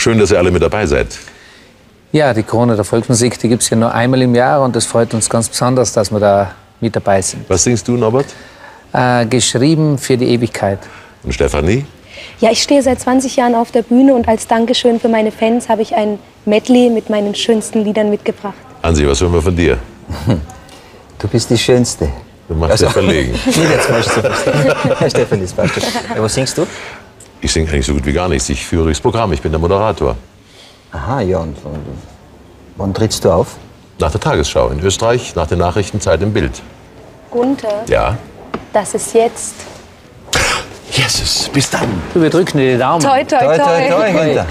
Schön, dass ihr alle mit dabei seid. Ja, die Krone der Volksmusik, die gibt es ja nur einmal im Jahr und es freut uns ganz besonders, dass wir da mit dabei sind. Was singst du, Norbert? Äh, geschrieben für die Ewigkeit. Und Stefanie? Ja, ich stehe seit 20 Jahren auf der Bühne und als Dankeschön für meine Fans habe ich ein Medley mit meinen schönsten Liedern mitgebracht. Ansi, was hören wir von dir? Du bist die Schönste. Du machst Also- ja verlegen. Nicht jetzt falsch zu verstehen. Herr Stefan, das passt schon. Ja, was singst du? Ich singe eigentlich so gut wie gar nichts. Ich führe durchs Programm. Ich bin der Moderator. Aha, ja, und, und wann trittst du auf? Nach der Tagesschau in Österreich, nach der Nachrichtenzeit im Bild. Gunther, Ja. das ist jetzt. Jesus, bis dann. Du, wir drücken dir die Daumen. Toi, toi, Toi, toi. toi, toi,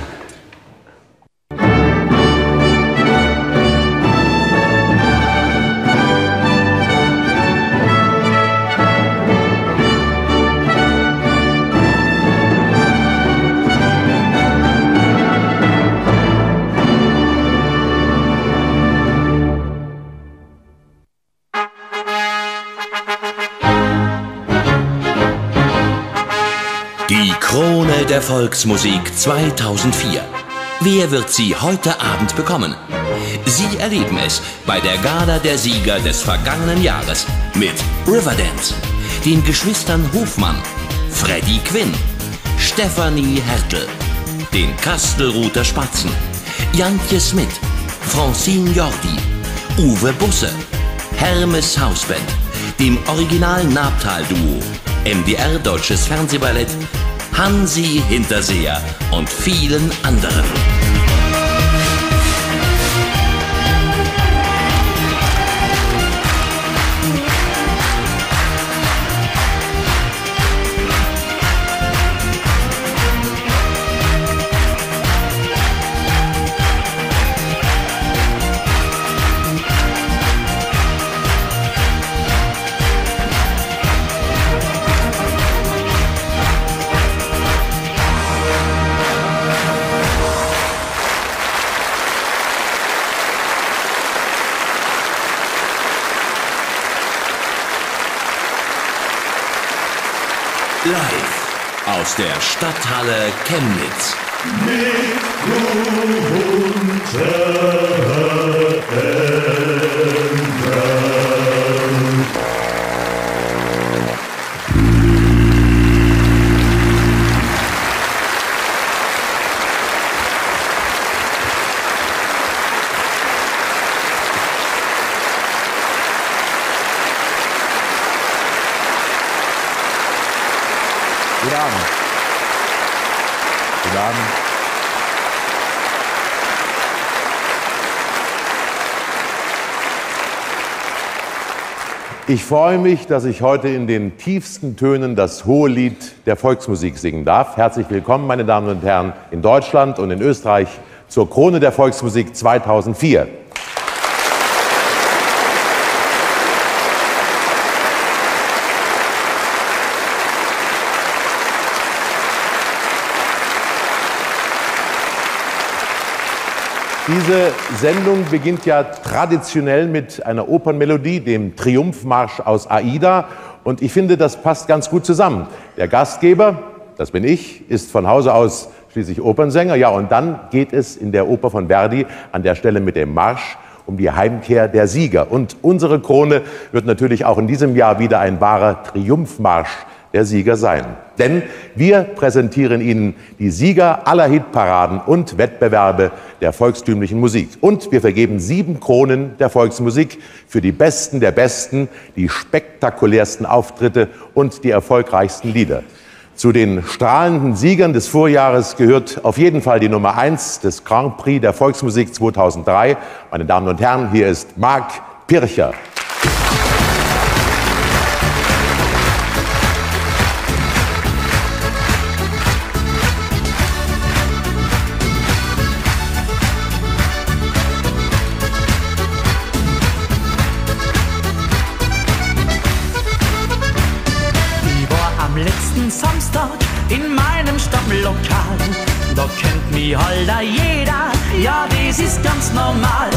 Volksmusik 2004. Wer wird sie heute Abend bekommen? Sie erleben es bei der Gala der Sieger des vergangenen Jahres mit Riverdance, den Geschwistern Hofmann, Freddy Quinn, Stefanie Hertel, den Kastelruther Spatzen, Jantje Smith, Francine Jordi, Uwe Busse, Hermes Hausband, dem Original Nabtal-Duo, MDR Deutsches Fernsehballett, Hansi Hinterseher und vielen anderen. Aus der Stadthalle Chemnitz. Guten Ich freue mich, dass ich heute in den tiefsten Tönen das hohe Lied der Volksmusik singen darf. Herzlich willkommen, meine Damen und Herren, in Deutschland und in Österreich zur Krone der Volksmusik 2004. Diese Sendung beginnt ja traditionell mit einer Opernmelodie, dem Triumphmarsch aus Aida. Und ich finde, das passt ganz gut zusammen. Der Gastgeber, das bin ich, ist von Hause aus schließlich Opernsänger. Ja, und dann geht es in der Oper von Verdi an der Stelle mit dem Marsch um die Heimkehr der Sieger. Und unsere Krone wird natürlich auch in diesem Jahr wieder ein wahrer Triumphmarsch der Sieger sein. Denn wir präsentieren Ihnen die Sieger aller Hitparaden und Wettbewerbe der volkstümlichen Musik. Und wir vergeben sieben Kronen der Volksmusik für die Besten der Besten, die spektakulärsten Auftritte und die erfolgreichsten Lieder. Zu den strahlenden Siegern des Vorjahres gehört auf jeden Fall die Nummer eins des Grand Prix der Volksmusik 2003. Meine Damen und Herren, hier ist Marc Pircher. Halt auch jeder, ja, das ist ganz normal.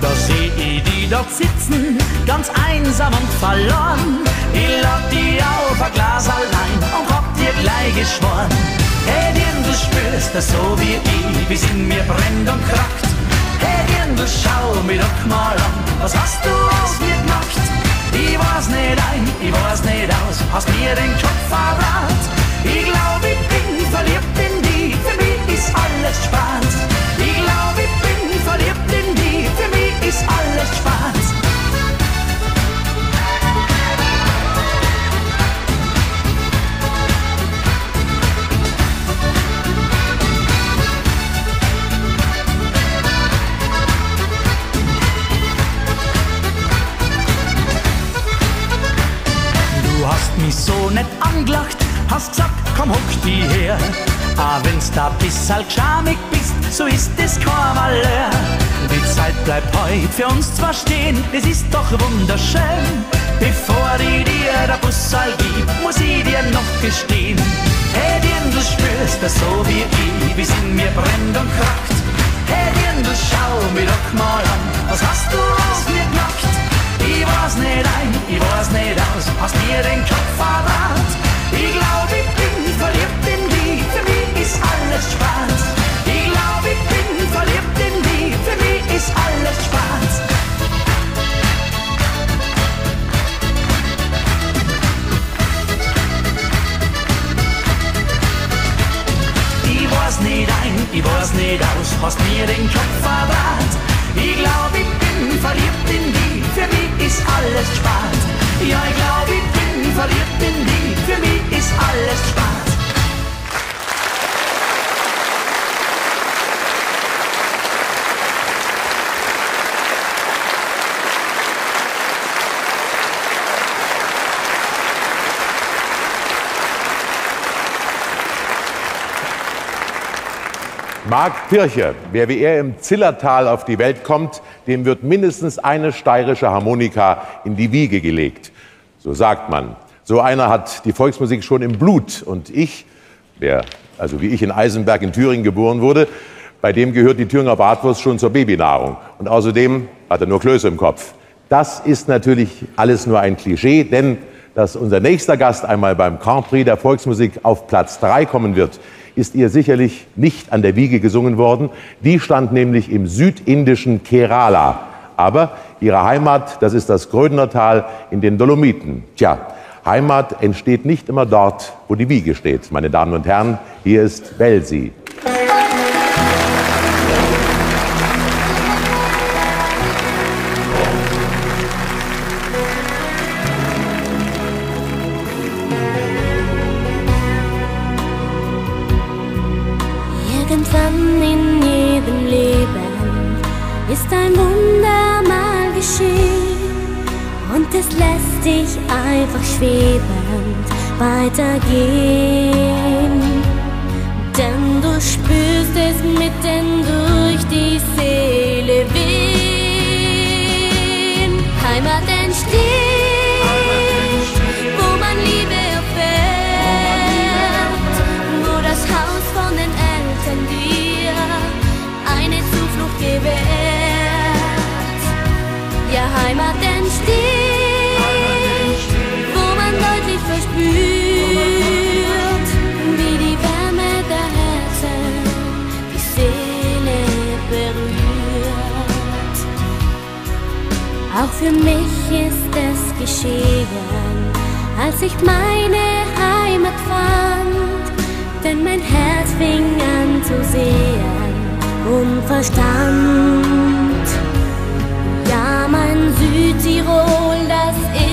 Da seh ich die dort sitzen, ganz einsam und verloren. Ich lad die auf ein Glas allein und hab dir gleich geschworen. Hey, Dirndl, spürst das so wie ich, wie's in mir brennt und krackt. Hey, Dirndl, schau mir doch mal an, was hast du aus mir gemacht? Ich weiß nicht ein, ich weiß nicht aus, hast mir den Kopf verrat. Ich glaub, ich bin verliebt in dich, für mich ist alles Spaß. Ich glaub, ich bin verliebt in dich, für mich ist alles Spaß. Du hast mich so nett angelacht, hast gesagt, komm hock die her. Aber wenn's da bisserl schamig bist, so ist es kein Malheur. Die Zeit bleibt heut für uns zwar stehen, es ist doch wunderschön. Bevor ich dir der Bussal gib, muss ich dir noch gestehen. Hey Dirndl, spürst das so wie ich, wie's in mir brennt und krackt. Hey Dirndl, schau mir doch mal an, was hast du aus mir gemacht? Ich weiß nicht ein, ich weiß nicht aus, hast mir den Kopf verrat. Ich glaub, ich bin verliebt in dich, für mich ist alles Spaß. Ich glaub, ich bin verliebt in dich, für mich ist alles Spaß. Ich weiß nicht ein, ich weiß nicht aus, hast mir den Kopf verrat. Ich glaub, ich bin verliebt in dich, für mich ist alles Spaß. Ja, ich glaub, ich bin verliebt in dich, für mich ist alles Spaß. Marc Pircher, wer wie er im Zillertal auf die Welt kommt, dem wird mindestens eine steirische Harmonika in die Wiege gelegt. So sagt man. So einer hat die Volksmusik schon im Blut. Und ich, der also wie ich in Eisenberg in Thüringen geboren wurde, bei dem gehört die Thüringer Bratwurst schon zur Babynahrung. Und außerdem hat er nur Klöße im Kopf. Das ist natürlich alles nur ein Klischee, denn dass unser nächster Gast einmal beim Grand Prix der Volksmusik auf Platz 3 kommen wird, ist ihr sicherlich nicht an der Wiege gesungen worden. Die stand nämlich im südindischen Kerala. Aber ihre Heimat, das ist das Grödnertal in den Dolomiten. Tja, Heimat entsteht nicht immer dort, wo die Wiege steht. Meine Damen und Herren, hier ist Belsi. Einfach schwebend weitergehen. Für mich ist es geschehen, als ich meine Heimat fand, denn mein Herz fing an zu sehen und verstand. Ja, mein Südtirol, das ist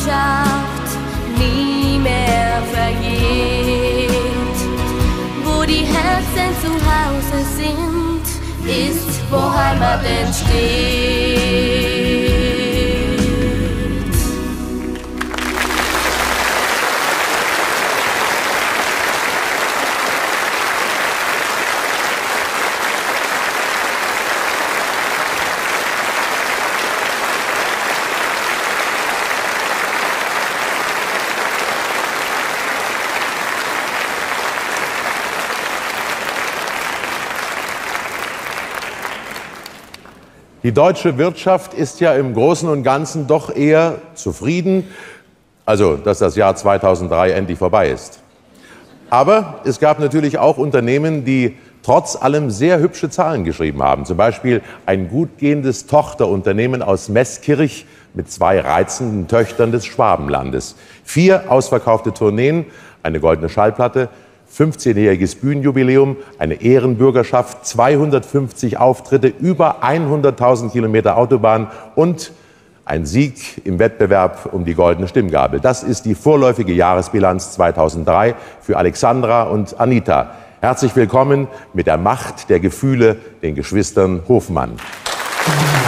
Freundschaft nie mehr vergeht. Wo die Herzen zu Hause sind, ist, wo Heimat entsteht. Die deutsche Wirtschaft ist ja im Großen und Ganzen doch eher zufrieden, also dass das Jahr 2003 endlich vorbei ist. Aber es gab natürlich auch Unternehmen, die trotz allem sehr hübsche Zahlen geschrieben haben. Zum Beispiel ein gut gehendes Tochterunternehmen aus Meßkirch mit zwei reizenden Töchtern des Schwabenlandes. Vier ausverkaufte Tourneen, eine goldene Schallplatte, 15-jähriges Bühnenjubiläum, eine Ehrenbürgerschaft, 250 Auftritte, über 100.000 Kilometer Autobahn und ein Sieg im Wettbewerb um die goldene Stimmgabel. Das ist die vorläufige Jahresbilanz 2003 für Alexandra und Anita. Herzlich willkommen mit der Macht der Gefühle, den Geschwistern Hofmann. Gefühle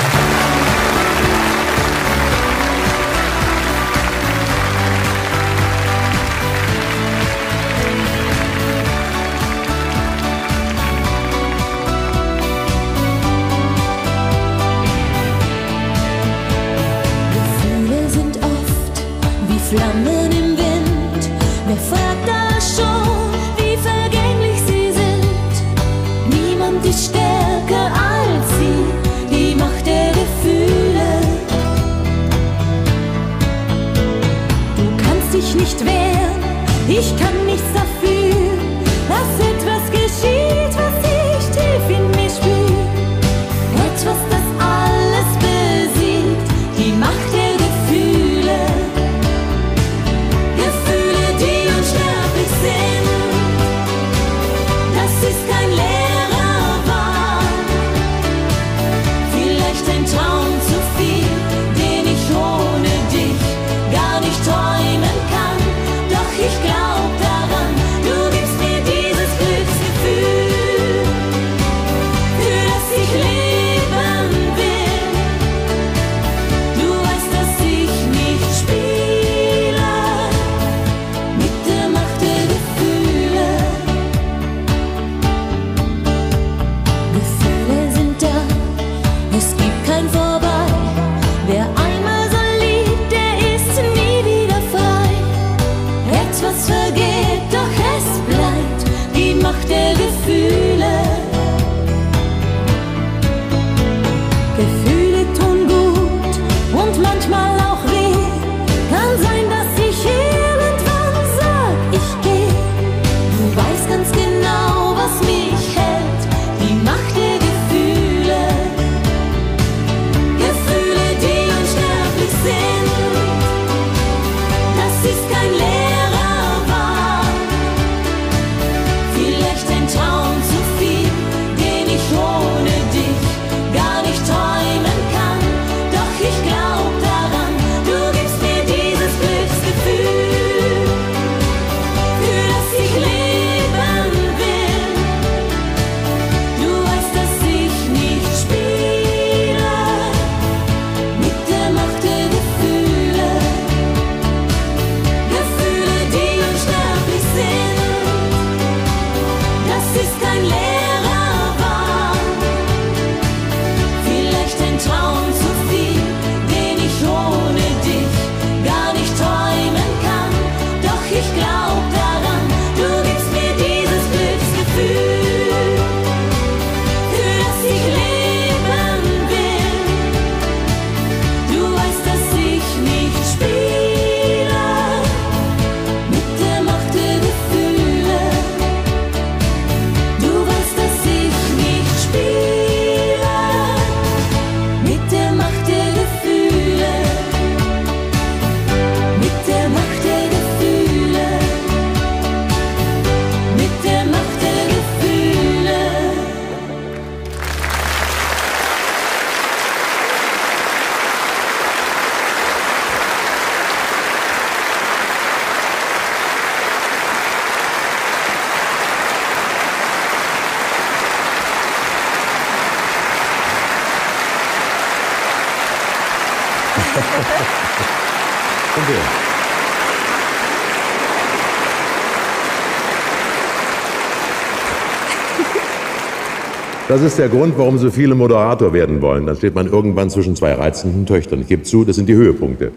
Das ist der Grund, warum so viele Moderator werden wollen. Dann steht man irgendwann zwischen zwei reizenden Töchtern. Ich gebe zu, das sind die Höhepunkte.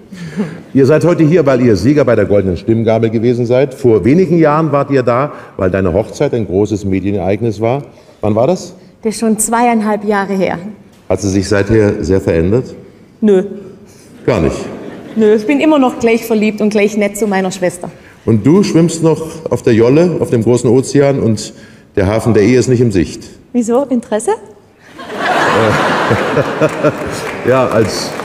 ihr seid heute hier, weil ihr Sieger bei der Goldenen Stimmgabel gewesen seid. Vor wenigen Jahren wart ihr da, weil deine Hochzeit ein großes Medienereignis war. Wann war das? Das ist schon zweieinhalb Jahre her. Hat sie sich seither sehr verändert? Nö, Gar nicht. nö. Ich bin immer noch gleich verliebt und gleich nett zu meiner Schwester. Und du schwimmst noch auf der Jolle, auf dem großen Ozean und der Hafen der Ehe ist nicht in Sicht. Wieso? Interesse? Ja, als.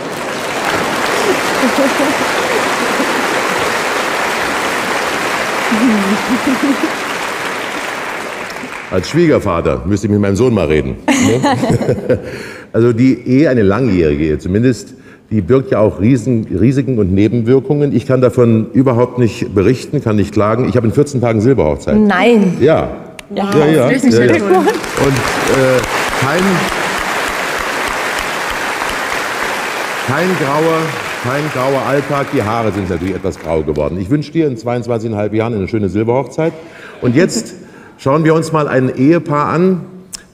Als Schwiegervater müsste ich mit meinem Sohn mal reden. Ne? Also die Ehe, eine langjährige Ehe zumindest, die birgt ja auch Riesen, Risiken und Nebenwirkungen. Ich kann davon überhaupt nicht berichten, kann nicht klagen. Ich habe in 14 Tagen Silberhochzeit. Nein. Ja. Ja, ja. ja, Herzlichen ja, ja. Und äh, kein, kein grauer, kein grauer Alltag. Die Haare sind natürlich etwas grau geworden. Ich wünsche dir in 22,5 Jahren eine schöne Silberhochzeit. Und jetzt schauen wir uns mal ein Ehepaar an,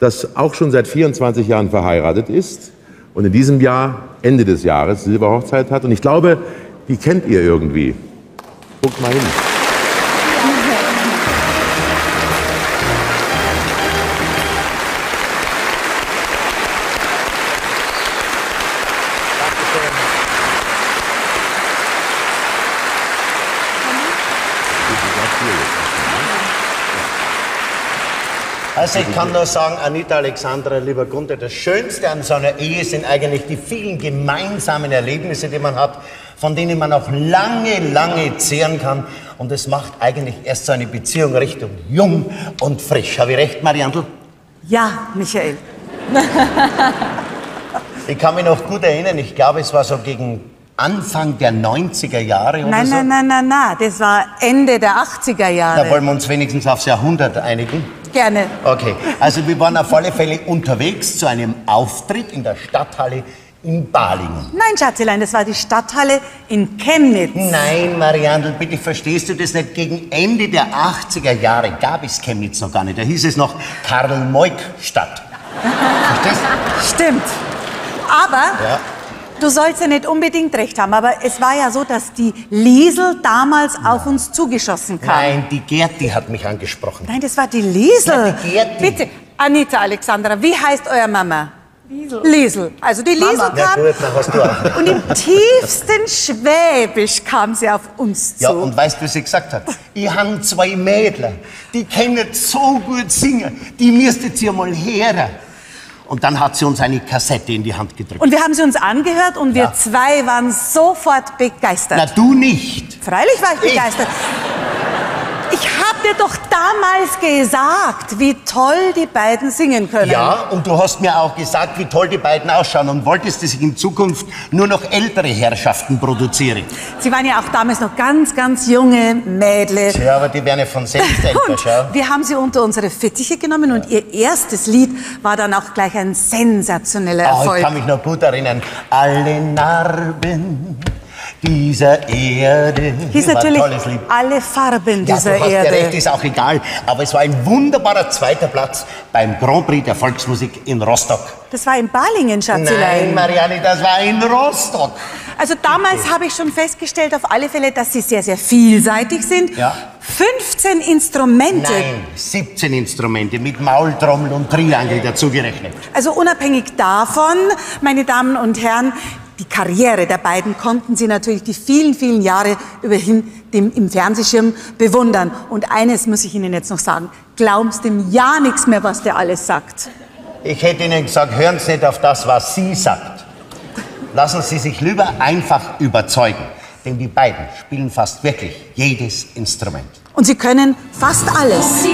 das auch schon seit 24 Jahren verheiratet ist und in diesem Jahr, Ende des Jahres, Silberhochzeit hat. Und ich glaube, die kennt ihr irgendwie. Guckt mal hin. Also ich kann nur sagen, Anita Alexandra, lieber Gunther, das Schönste an so einer Ehe sind eigentlich die vielen gemeinsamen Erlebnisse, die man hat, von denen man auch lange, lange zehren kann. Und es macht eigentlich erst so eine Beziehung Richtung jung und frisch. Habe ich recht, Mariandl? Ja, Michael. Ich kann mich noch gut erinnern, ich glaube, es war so gegen Anfang der 90er Jahre oder Nein, so. nein, nein, nein, nein. Das war Ende der 80er Da Jahre. wollen wir uns wenigstens aufs Jahrhundert einigen. Gerne. Okay, also wir waren auf alle Fälle unterwegs zu einem Auftritt in der Stadthalle in Balingen. Nein, Schatzelein, das war die Stadthalle in Chemnitz. Nein, Mariandl, bitte verstehst du das nicht? Gegen Ende der 80er Jahre gab es Chemnitz noch gar nicht. Da hieß es noch Karl-Moik-Stadt. Verstehst Stimmt. Aber Ja. Du sollst ja nicht unbedingt recht haben, aber es war ja so, dass die Liesel damals auf uns zugeschossen kam. Nein, die Gerti hat mich angesprochen. Nein, das war die Liesel. Na, die Gerti. Bitte, Anita Alexandra, wie heißt euer Mama? Liesel. Liesel. Also die Liesel Na kam gut, du auch. und im tiefsten Schwäbisch kam sie auf uns zu. Ja, und weißt du, was sie gesagt hat? Ich habe zwei Mädler, die können so gut singen, die müsstet ihr mal hören. Und dann hat sie uns eine Kassette in die Hand gedrückt. Und wir haben sie uns angehört und wir Ja. zwei waren sofort begeistert. Na, du nicht. Freilich war ich Ich. begeistert. Ich habe dir doch damals gesagt, wie toll die beiden singen können. Ja, und du hast mir auch gesagt, wie toll die beiden ausschauen und wolltest, dass ich in Zukunft nur noch ältere Herrschaften produziere. Sie waren ja auch damals noch ganz, ganz junge Mädels. Ja, aber die werden ja von selbst älter, schau. wir haben sie unter unsere Fittiche genommen und ihr erstes Lied war dann auch gleich ein sensationeller Ah, ich Erfolg. kann mich noch gut erinnern. Alle Narben dieser Erde. Hieß natürlich alle Farben Ja, dieser du hast ja Erde. recht, ist auch egal. Aber es war ein wunderbarer zweiter Platz beim Grand Prix der Volksmusik in Rostock. Das war in Balingen, Schatzelein. Nein, Marianne, das war in Rostock. Also damals habe ich schon festgestellt, auf alle Fälle, dass sie sehr, sehr vielseitig sind. Ja. 15 Instrumente. Nein, 17 Instrumente mit Maultrommel und Triangel dazugerechnet. Also unabhängig davon, meine Damen und Herren, die Karriere der beiden konnten Sie natürlich die vielen, vielen Jahre überhin dem, im Fernsehschirm bewundern. Und eines muss ich Ihnen jetzt noch sagen. Glaubst dem ja nichts mehr, was der alles sagt. Ich hätte Ihnen gesagt, hören Sie nicht auf das, was sie sagt. Lassen Sie sich lieber einfach überzeugen. Denn die beiden spielen fast wirklich jedes Instrument. Und Sie können fast alles. Die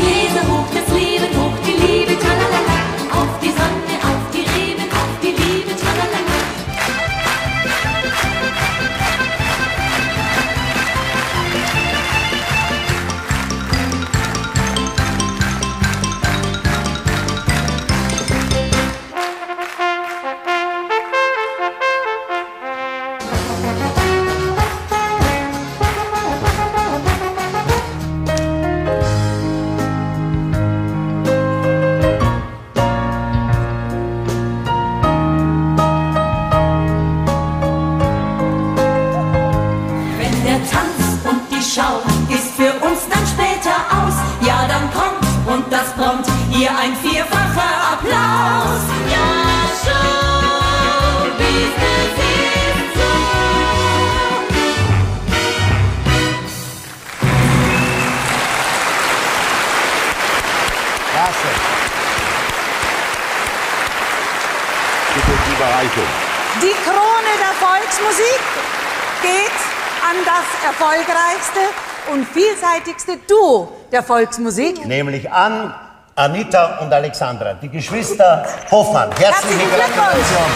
vielseitigste Duo der Volksmusik. Nämlich an Anita und Alexandra, die Geschwister Hoffmann. Herzliche Herzlichen Glückwunsch. Gratulation.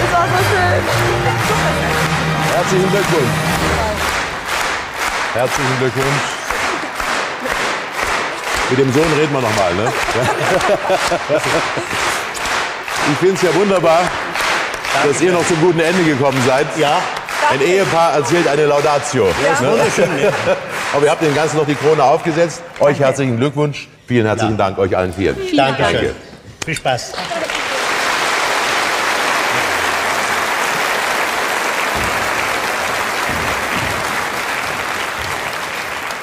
Das war so schön. Herzlichen Glückwunsch. Herzlichen Glückwunsch. Mit dem Sohn reden wir nochmal, ne? Ich finde es ja wunderbar, dass ihr noch zum guten Ende gekommen seid. Ja. Ein Ehepaar erzählt eine Laudatio. Ja, ist wunderschön, ja. Aber ihr habt dem Ganzen noch die Krone aufgesetzt. Euch herzlichen Glückwunsch. Vielen herzlichen Dank euch allen vier. Dankeschön. Danke. Viel Spaß.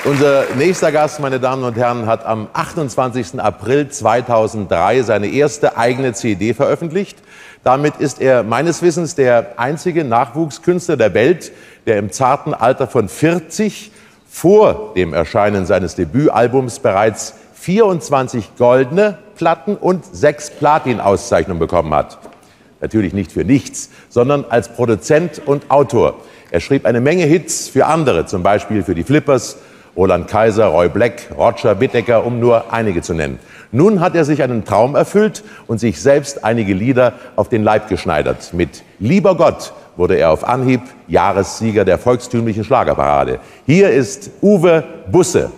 Unser nächster Gast, meine Damen und Herren, hat am 28. April 2003 seine erste eigene CD veröffentlicht. Damit ist er meines Wissens der einzige Nachwuchskünstler der Welt, der im zarten Alter von 40 vor dem Erscheinen seines Debütalbums bereits 24 goldene Platten und sechs Platin-Auszeichnungen bekommen hat. Natürlich nicht für nichts, sondern als Produzent und Autor. Er schrieb eine Menge Hits für andere, zum Beispiel für die Flippers, Roland Kaiser, Roy Black, Roger Bittecker, um nur einige zu nennen. Nun hat er sich einen Traum erfüllt und sich selbst einige Lieder auf den Leib geschneidert. Mit Lieber Gott wurde er auf Anhieb Jahressieger der volkstümlichen Schlagerparade. Hier ist Uwe Busse.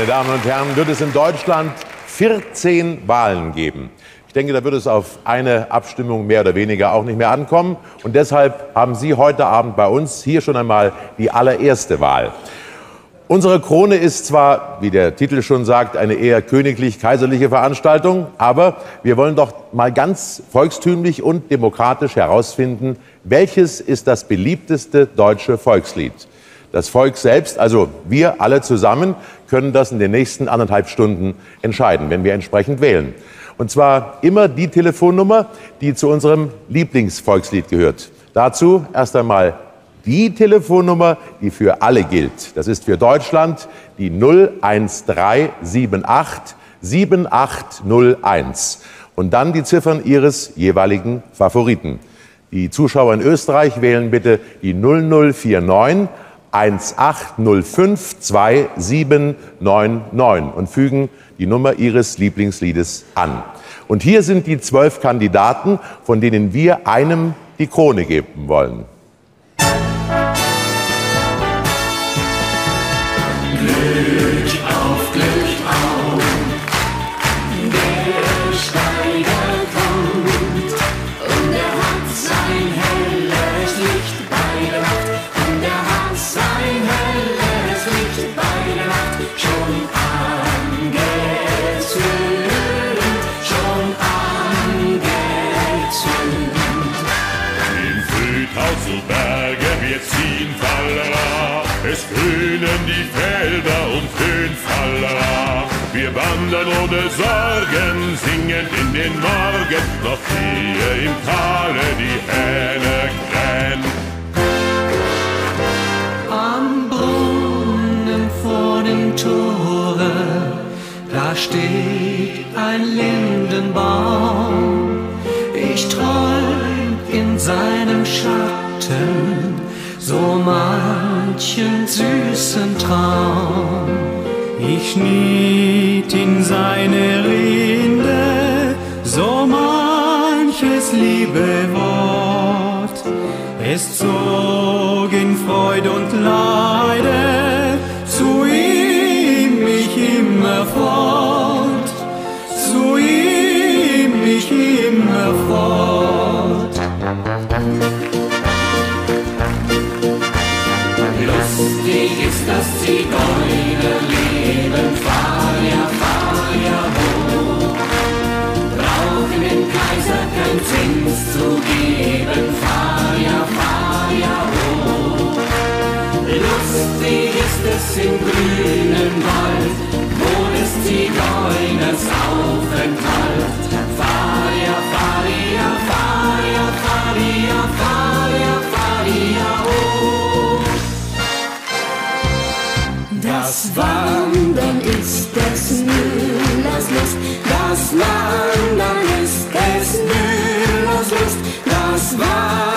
Meine Damen und Herren, wird es in Deutschland 14 Wahlen geben. Ich denke, da wird es auf eine Abstimmung mehr oder weniger auch nicht mehr ankommen. Und deshalb haben Sie heute Abend bei uns hier schon einmal die allererste Wahl. Unsere Krone ist zwar, wie der Titel schon sagt, eine eher königlich-kaiserliche Veranstaltung, aber wir wollen doch mal ganz volkstümlich und demokratisch herausfinden, welches ist das beliebteste deutsche Volkslied. Das Volk selbst, also wir alle zusammen, können das in den nächsten anderthalb Stunden entscheiden, wenn wir entsprechend wählen. Und zwar immer die Telefonnummer, die zu unserem Lieblingsvolkslied gehört. Dazu erst einmal die Telefonnummer, die für alle gilt. Das ist für Deutschland die 01378 7801. Und dann die Ziffern Ihres jeweiligen Favoriten. Die Zuschauer in Österreich wählen bitte die 0049 180529799 und fügen die Nummer Ihres Lieblingsliedes an. Und hier sind die zwölf Kandidaten, von denen wir einem die Krone geben wollen. Glück Sorgen, singend in den Morgen, noch hier im Tale die Hähne krähen. Am Brunnen vor dem Tore, da steht ein Lindenbaum. Ich träum in seinem Schatten so manchen süßen Traum. Ich schnitt in seine Rinde so manches liebe Wort. Es zog in Freude und Leide zu ihm mich immer fort, Zigeuners Aufenthalt. Fahr ja, fahr ja, fahr ja, fahr ja, fahr ja, fahr ja hoch. Das Wandern ist des Müllers Lust, das Wandern ist des Müllers Lust, das Wandern.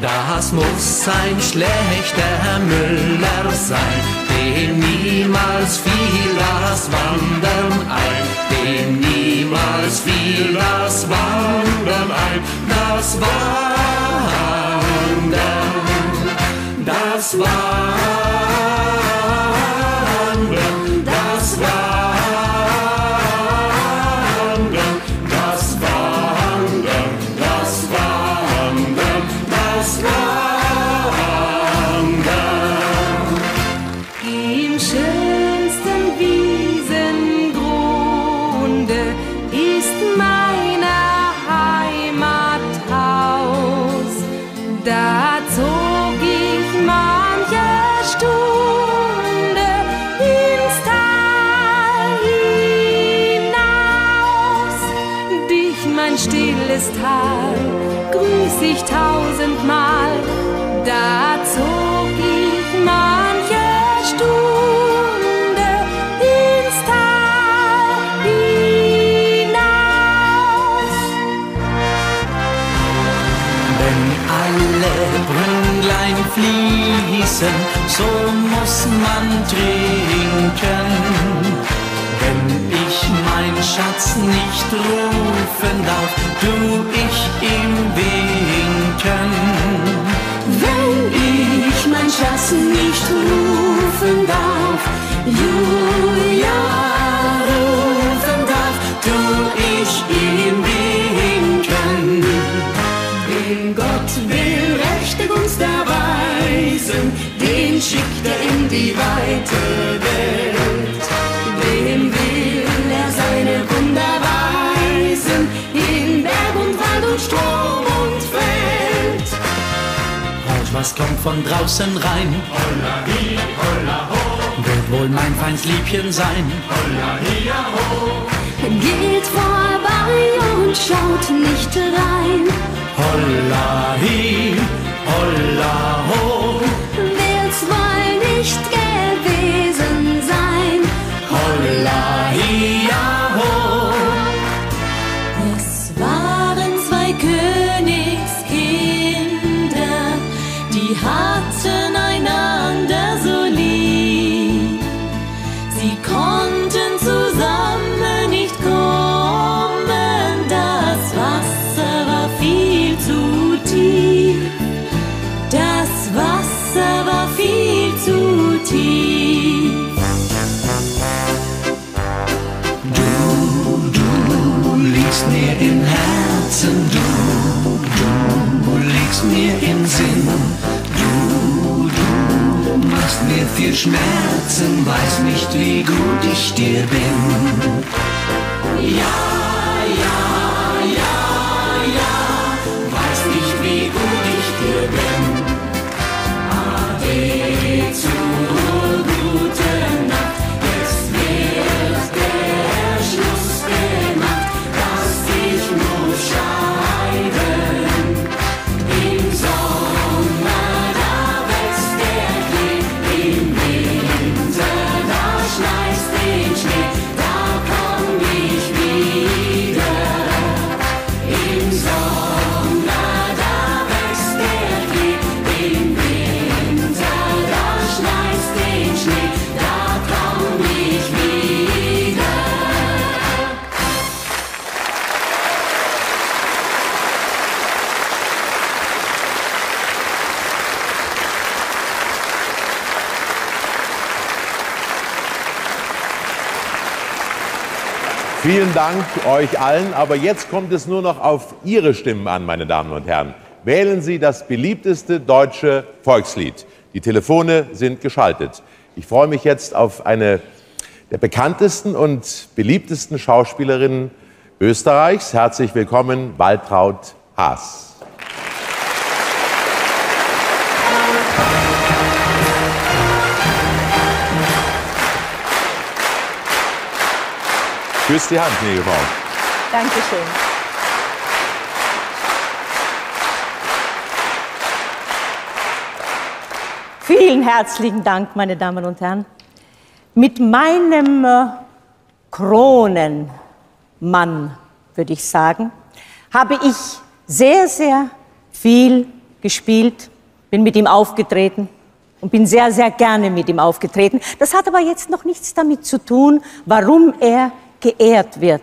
Das muss ein schlechter Müller sein, niemals fiel das Wandern ein, dem niemals fiel das Wandern ein, das Wandern. Das Wandern, fließen, so muss man trinken. Wenn ich mein Schatz nicht rufen darf, tu ich ihm winken. Wenn ich mein Schatz nicht rufen darf, Julia weite Welt. Dem will er seine Wunder weisen, in Berg und Wald und Strom und Feld. Und was kommt von draußen rein? Holla hi, holla ho. Wird wohl mein feins Liebchen sein? Holla hi, ho. Geht vorbei und schaut nicht rein. Holla hi, holla ho. Wird's wohl nicht. Holla hi, ho. Es waren zwei Königskinder, die hatten einander so lieb. Sie konnten zusammen nicht kommen, das Wasser war viel zu tief. Das Wasser war viel zu tief. Viel Schmerzen, weiß nicht, wie gut ich dir bin. Ja, Vielen Dank euch allen, aber jetzt kommt es nur noch auf Ihre Stimmen an, meine Damen und Herren. Wählen Sie das beliebteste deutsche Volkslied. Die Telefone sind geschaltet. Ich freue mich jetzt auf eine der bekanntesten und beliebtesten Schauspielerinnen Österreichs. Herzlich willkommen, Waltraud Haas. Küsst die Hand, Frau. Dankeschön. Vielen herzlichen Dank, meine Damen und Herren. Mit meinem äh, Kronenmann, würde ich sagen, habe ich sehr, sehr viel gespielt, bin mit ihm aufgetreten und bin sehr, sehr gerne mit ihm aufgetreten. Das hat aber jetzt noch nichts damit zu tun, warum er geehrt wird.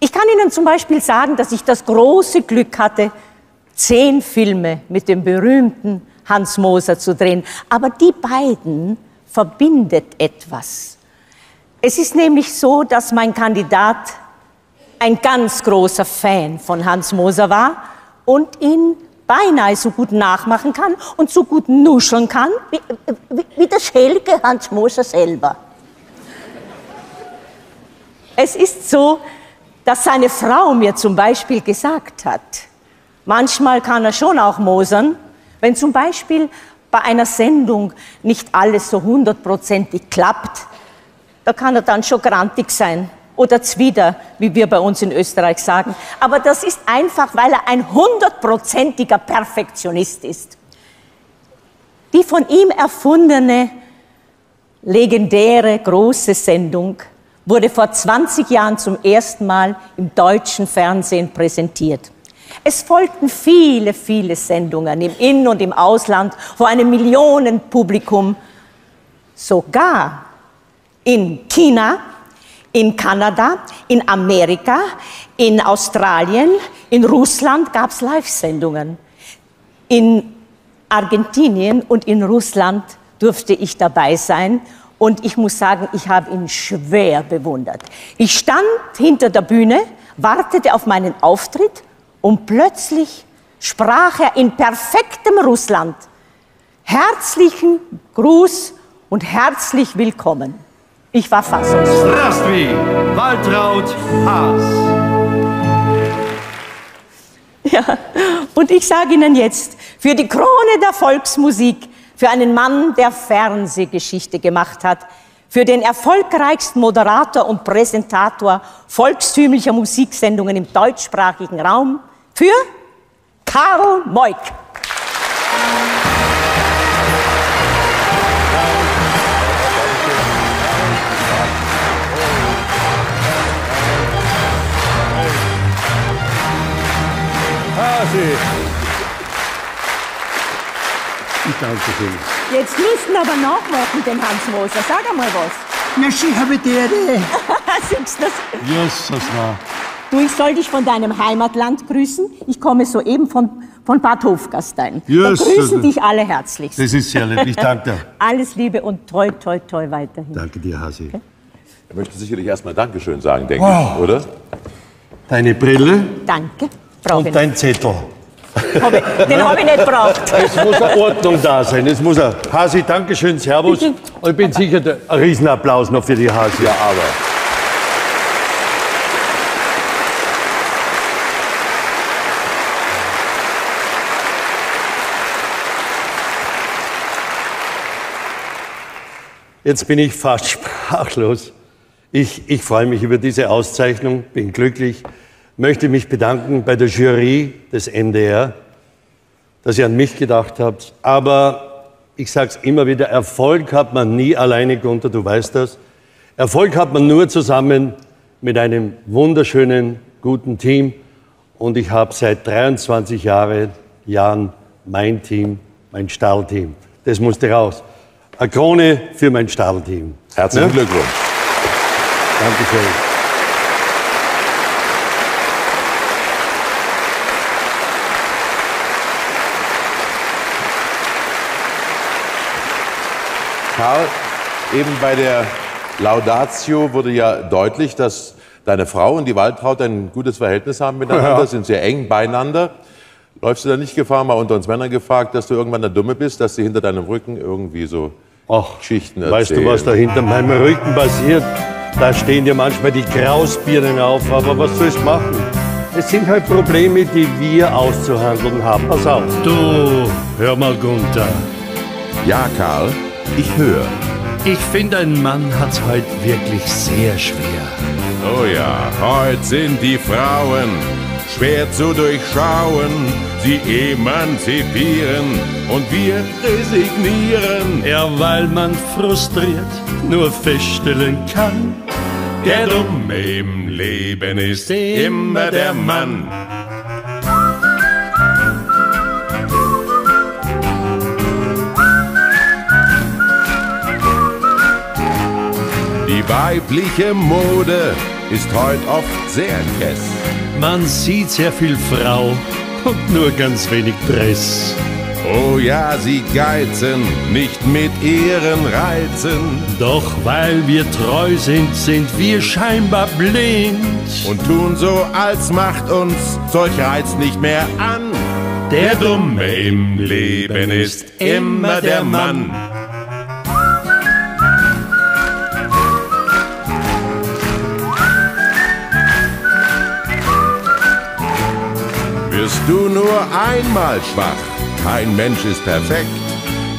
Ich kann Ihnen zum Beispiel sagen, dass ich das große Glück hatte, zehn Filme mit dem berühmten Hans Moser zu drehen. Aber die beiden verbindet etwas. Es ist nämlich so, dass mein Kandidat ein ganz großer Fan von Hans Moser war und ihn beinahe so gut nachmachen kann und so gut nuscheln kann wie, wie, wie der Schelke Hans Moser selber. Es ist so, dass seine Frau mir zum Beispiel gesagt hat, manchmal kann er schon auch mosern, wenn zum Beispiel bei einer Sendung nicht alles so hundertprozentig klappt, da kann er dann schon grantig sein. oder Zwider, wie wir bei uns in Österreich sagen. Aber das ist einfach, weil er ein hundertprozentiger Perfektionist ist. Die von ihm erfundene legendäre große Sendung wurde vor 20 Jahren zum ersten Mal im deutschen Fernsehen präsentiert. Es folgten viele, viele Sendungen im In- und im Ausland vor einem Millionenpublikum, sogar in China, in Kanada, in Amerika, in Australien, in Russland gab es Live-Sendungen. In Argentinien und in Russland durfte ich dabei sein. Und ich muss sagen, ich habe ihn schwer bewundert. Ich stand hinter der Bühne, wartete auf meinen Auftritt und plötzlich sprach er in perfektem Russland. Herzlichen Gruß und herzlich willkommen. Ich war fassungslos. Здравствуй, Waltraud Haas. Ja, und ich sage Ihnen jetzt, für die Krone der Volksmusik, für einen Mann, der Fernsehgeschichte gemacht hat, für den erfolgreichsten Moderator und Präsentator volkstümlicher Musiksendungen im deutschsprachigen Raum, für Karl Moik. Hasi. Ich danke schön. Jetzt müssen wir aber nachwarten, den Hans Moser. Sag einmal was. Na, schön habe ich dir. Siehst du das? Jesus, na. Du, ich soll dich von deinem Heimatland grüßen. Ich komme soeben von, von Bad Hofgastein. Jesus. Da grüßen dich alle herzlich. Das ist sehr lieb. Ich danke dir. Alles Liebe und toi, toi, toi weiterhin. Danke dir, Hasi. Er möchte sicherlich erstmal Dankeschön sagen, denke Wow. ich, oder? Deine Brille Danke. Brauch und dein Zettel. Nicht. Hab ich, den habe ich nicht gebraucht. Es muss eine Ordnung da sein. Es muss ein Hasi, Dankeschön, Servus. Und ich bin sicher, der- ein Riesenapplaus noch für die Hasi. Ja, aber. Jetzt bin ich fast sprachlos. Ich, ich freue mich über diese Auszeichnung, bin glücklich, möchte mich bedanken bei der Jury des NDR, dass ihr an mich gedacht habt. Aber ich sage es immer wieder, Erfolg hat man nie alleine, Gunther, du weißt das. Erfolg hat man nur zusammen mit einem wunderschönen, guten Team. Und ich habe seit 23 Jahre, Jahren mein Team, mein Stahlteam. Das musste raus. Eine Krone für mein Stahlteam. Herzlichen Ne? Glückwunsch. Dankeschön. Karl, eben bei der Laudatio wurde ja deutlich, dass deine Frau und die Waltraud ein gutes Verhältnis haben miteinander, Ja. sind sehr eng beieinander. Läufst du da nicht Gefahr, mal unter uns Männern gefragt, dass du irgendwann der Dumme bist, dass sie hinter deinem Rücken irgendwie so Geschichten erzählen? Weißt du, was da hinter meinem Rücken passiert? Da stehen dir manchmal die Krausbirnen auf, aber was sollst du machen? Es sind halt Probleme, die wir auszuhandeln haben. Pass auf. Du, hör mal, Gunther. Ja, Karl, ich höre. Ich finde, ein Mann hat's heute wirklich sehr schwer. Oh ja, heute sind die Frauen schwer zu durchschauen. Sie emanzipieren und wir resignieren. Ja, weil man frustriert nur feststellen kann, Der Dumme im Leben ist immer der Mann. Weibliche Mode ist heute oft sehr kess. man sieht sehr viel Frau und nur ganz wenig Dress. Oh ja, sie geizen nicht mit ihren Reizen. Doch weil wir treu sind, sind wir scheinbar blind. Und tun so, als macht uns solch Reiz nicht mehr an. Der Dumme im Leben ist immer der Mann. Du nur einmal schwach, kein Mensch ist perfekt,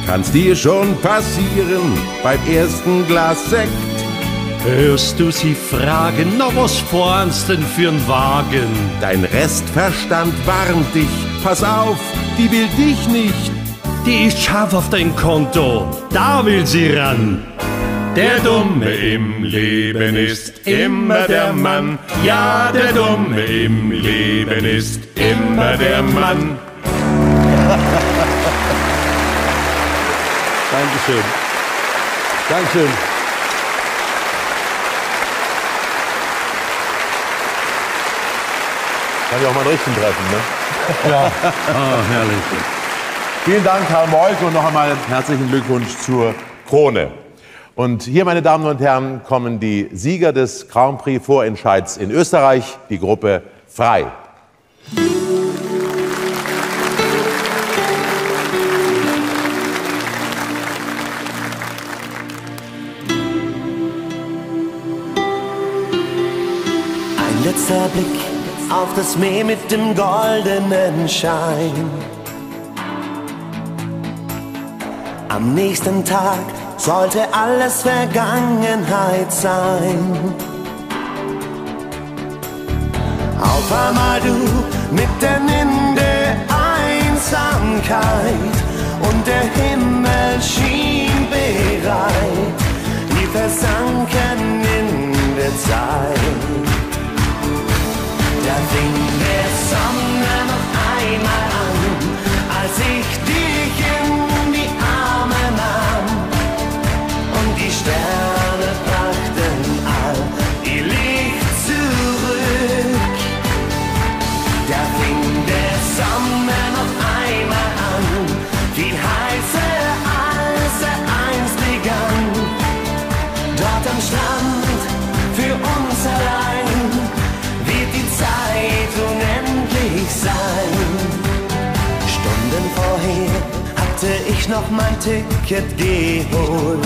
kann's dir schon passieren beim ersten Glas Sekt. hörst du sie fragen, na was fahren's denn für'n Wagen? Dein Restverstand warnt dich, pass auf, die will dich nicht. Die ist scharf auf dein Konto, da will sie ran. Der Dumme im Leben ist immer der Mann. Ja, der Dumme im Leben ist immer der Mann. Dankeschön. Dankeschön. Kann ich auch mal einen richtigen treffen, ne? Ja. Ah, herrlich. Vielen Dank, Karl Moik, und noch einmal herzlichen Glückwunsch zur Krone. Und hier, meine Damen und Herren, kommen die Sieger des Grand Prix Vorentscheids in Österreich, die Gruppe Frei. Ein letzter Blick auf das Meer mit dem goldenen Schein. Am nächsten Tag sollte alles Vergangenheit sein. Auf einmal du mitten in der Einsamkeit und der Himmel schien bereit. Wir versanken in der Zeit. Da fing noch mein Ticket geholt.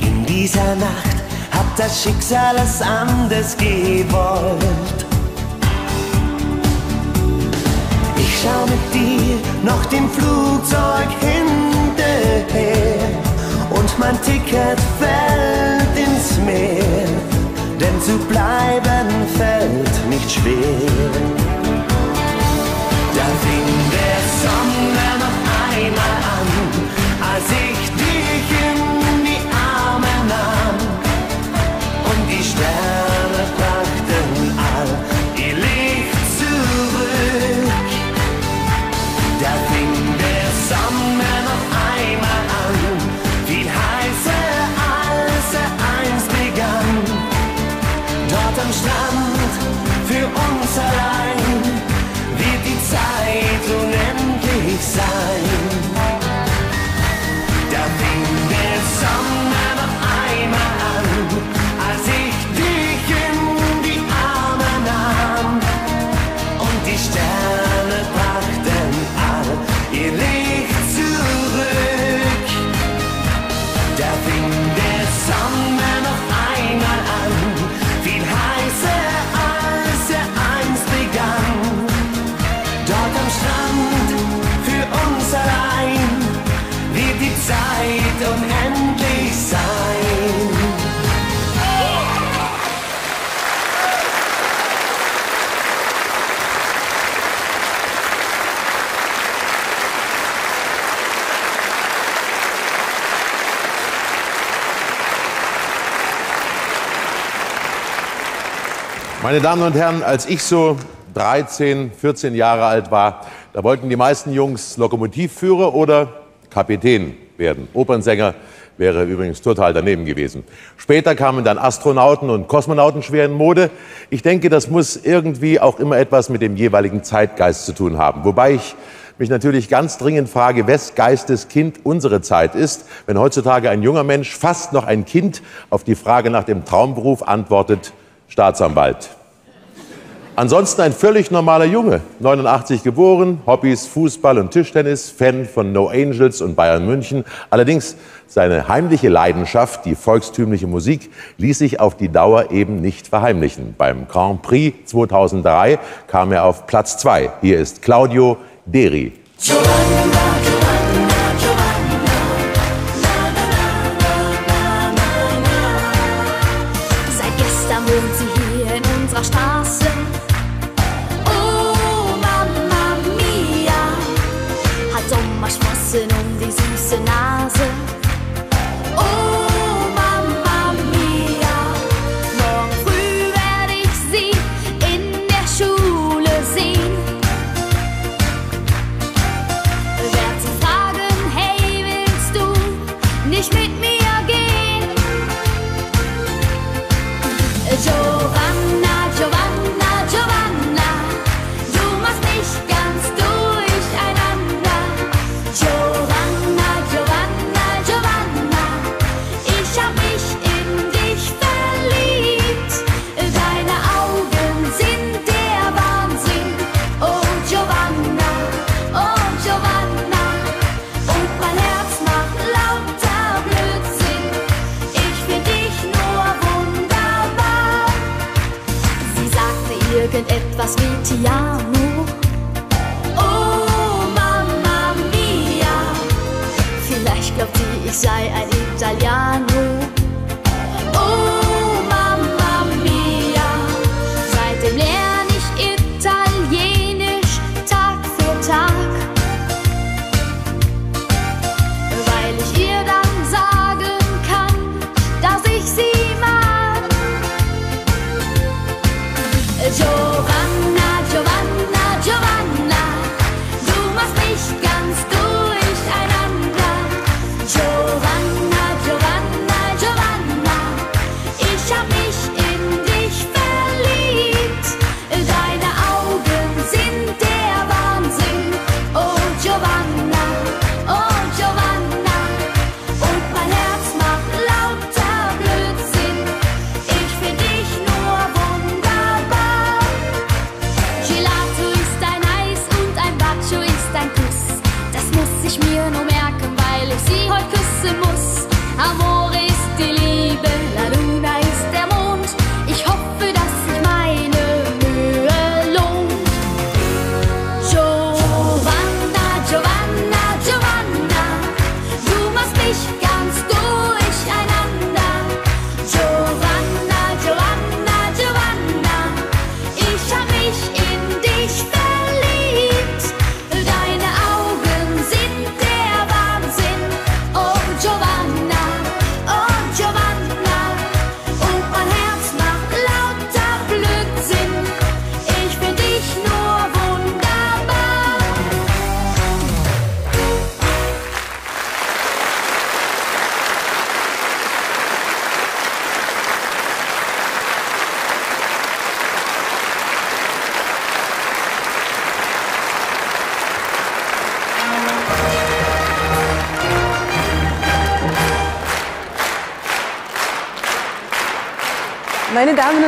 In dieser Nacht hat das Schicksal es anders gewollt. Ich schau mit dir noch dem Flugzeug hinterher und mein Ticket fällt ins Meer, denn zu bleiben fällt nicht schwer. Da fing der Sonne noch einmal Meine Damen und Herren, als ich so 13, 14 Jahre alt war, da wollten die meisten Jungs Lokomotivführer oder Kapitän werden. Opernsänger wäre übrigens total daneben gewesen. Später kamen dann Astronauten und Kosmonauten schwer in Mode. Ich denke, das muss irgendwie auch immer etwas mit dem jeweiligen Zeitgeist zu tun haben. Wobei ich mich natürlich ganz dringend frage, wes Geistes Kind unsere Zeit ist, wenn heutzutage ein junger Mensch, fast noch ein Kind, auf die Frage nach dem Traumberuf antwortet, Staatsanwalt. Ansonsten ein völlig normaler Junge, 89 geboren, Hobbys Fußball und Tischtennis, Fan von No Angels und Bayern München. Allerdings seine heimliche Leidenschaft, die volkstümliche Musik, ließ sich auf die Dauer eben nicht verheimlichen. Beim Grand Prix 2003 kam er auf Platz 2. Hier ist Claudio Deri. Giovanna,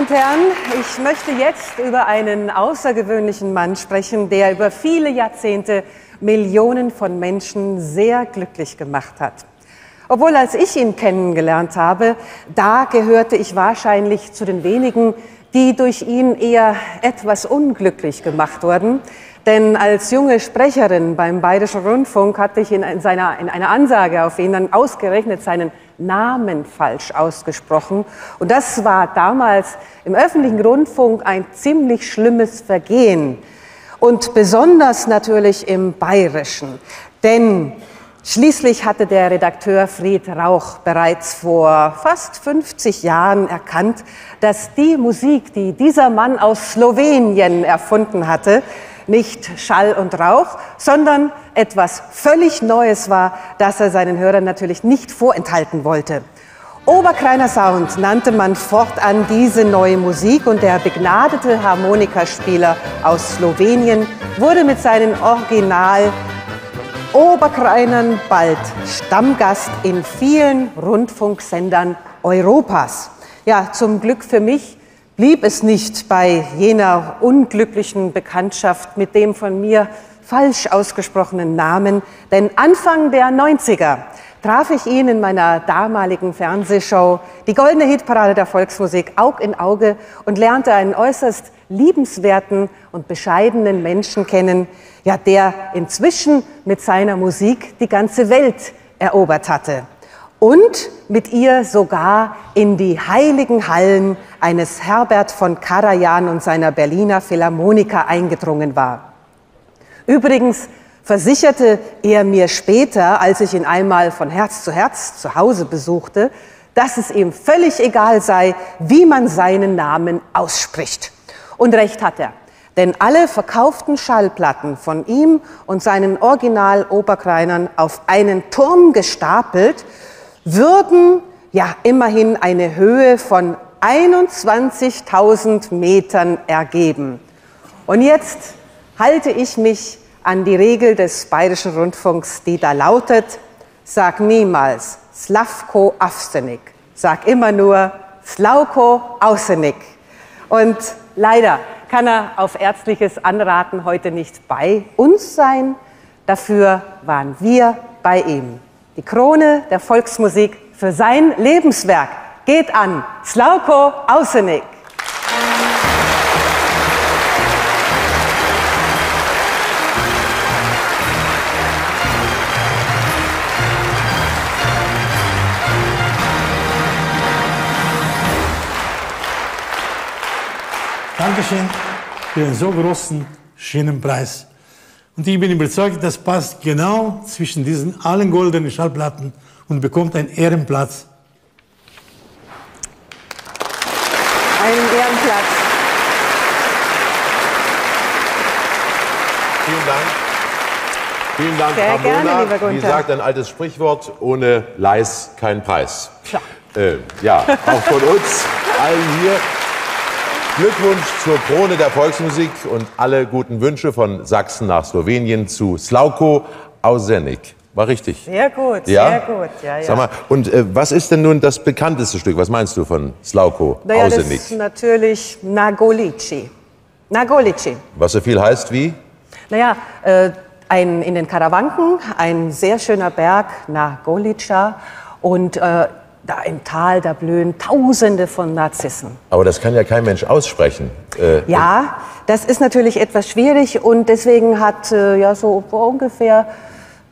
und Herren, ich möchte jetzt über einen außergewöhnlichen Mann sprechen, der über viele Jahrzehnte Millionen von Menschen sehr glücklich gemacht hat. Obwohl, als ich ihn kennengelernt habe, da gehörte ich wahrscheinlich zu den wenigen, die durch ihn eher etwas unglücklich gemacht wurden. Denn als junge Sprecherin beim Bayerischen Rundfunk hatte ich in, in, seiner, in einer Ansage auf ihn dann ausgerechnet seinen Namen falsch ausgesprochen. Und das war damals im öffentlichen Rundfunk ein ziemlich schlimmes Vergehen. Und besonders natürlich im Bayerischen. Denn Schließlich hatte der Redakteur Fried Rauch bereits vor fast 50 Jahren erkannt, dass die Musik, die dieser Mann aus Slowenien erfunden hatte, nicht Schall und Rauch, sondern etwas völlig Neues war, das er seinen Hörern natürlich nicht vorenthalten wollte. Oberkreiner Sound nannte man fortan diese neue Musik und der begnadete Harmonikaspieler aus Slowenien wurde mit seinen Original Oberkreinern bald Stammgast in vielen Rundfunksendern Europas. Ja, zum Glück für mich blieb es nicht bei jener unglücklichen Bekanntschaft mit dem von mir falsch ausgesprochenen Namen, denn Anfang der 90er traf ich ihn in meiner damaligen Fernsehshow, die goldene Hitparade der Volksmusik, Aug in Auge und lernte einen äußerst liebenswerten und bescheidenen Menschen kennen, ja, der inzwischen mit seiner Musik die ganze Welt erobert hatte. und mit ihr sogar in die heiligen Hallen eines Herbert von Karajan und seiner Berliner Philharmoniker eingedrungen war. Übrigens versicherte er mir später, als ich ihn einmal von Herz zu Herz zu Hause besuchte, dass es ihm völlig egal sei, wie man seinen Namen ausspricht. Und recht hat er. Denn alle verkauften Schallplatten von ihm und seinen Original-Oberkreinern auf einen Turm gestapelt, würden ja immerhin eine Höhe von 21.000 Metern ergeben. Und jetzt halte ich mich an die Regel des Bayerischen Rundfunks, die da lautet, sag niemals Slavko Avsenik, sag immer nur Slauko Ausenik. Und leider kann er auf ärztliches Anraten heute nicht bei uns sein. Dafür waren wir bei ihm. Die Krone der Volksmusik für sein Lebenswerk geht an Slauko Ausenik. Dankeschön für einen so großen, schönen Preis. Und ich bin überzeugt, das passt genau zwischen diesen allen goldenen Schallplatten und bekommt einen Ehrenplatz. Einen Ehrenplatz. Vielen Dank. Vielen Dank, Sehr Ramona. gerne, lieber Wie sagt ein altes Sprichwort, ohne Leis kein Preis. Äh, ja, auch von uns allen hier. Glückwunsch zur Krone der Volksmusik und alle guten Wünsche von Sachsen nach Slowenien zu Slauko Ausenik. War richtig. Sehr gut, Ja? sehr gut. Ja, ja. Sag mal, und äh, was ist denn nun das bekannteste Stück? Was meinst du von Slauko naja, das Ausenik? ist natürlich Nagolici. Nagolici. Was so viel heißt wie? Naja, äh, ein, in den Karawanken ein sehr schöner Berg, Nagolica. Und äh, da im Tal, da blühen Tausende von Narzissen. Aber das kann ja kein Mensch aussprechen. Äh, Ja, das ist natürlich etwas schwierig und deswegen hat äh, ja so ungefähr,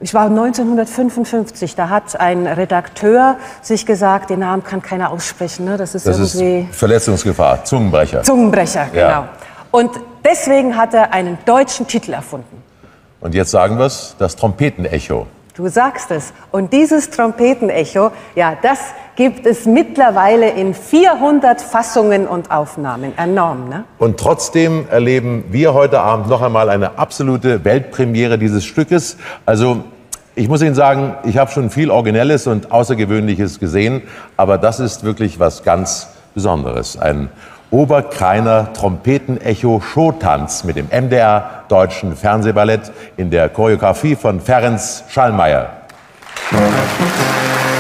ich war 1955, da hat ein Redakteur sich gesagt, den Namen kann keiner aussprechen, ne? das ist Das ist irgendwie Verletzungsgefahr, Zungenbrecher. Zungenbrecher, Ja. genau. Und deswegen hat er einen deutschen Titel erfunden. Und jetzt sagen wir es, das Trompetenecho. Du sagst es. Und dieses Trompetenecho, ja, das gibt es mittlerweile in 400 Fassungen und Aufnahmen. Enorm, ne? Und trotzdem erleben wir heute Abend noch einmal eine absolute Weltpremiere dieses Stückes. Also ich muss Ihnen sagen, ich habe schon viel Originelles und Außergewöhnliches gesehen, aber das ist wirklich was ganz Besonderes. Ein Oberkreiner Trompetenecho-Showtanz mit dem MDR Deutschen Fernsehballett in der Choreografie von Ferenc Schallmeier. Thank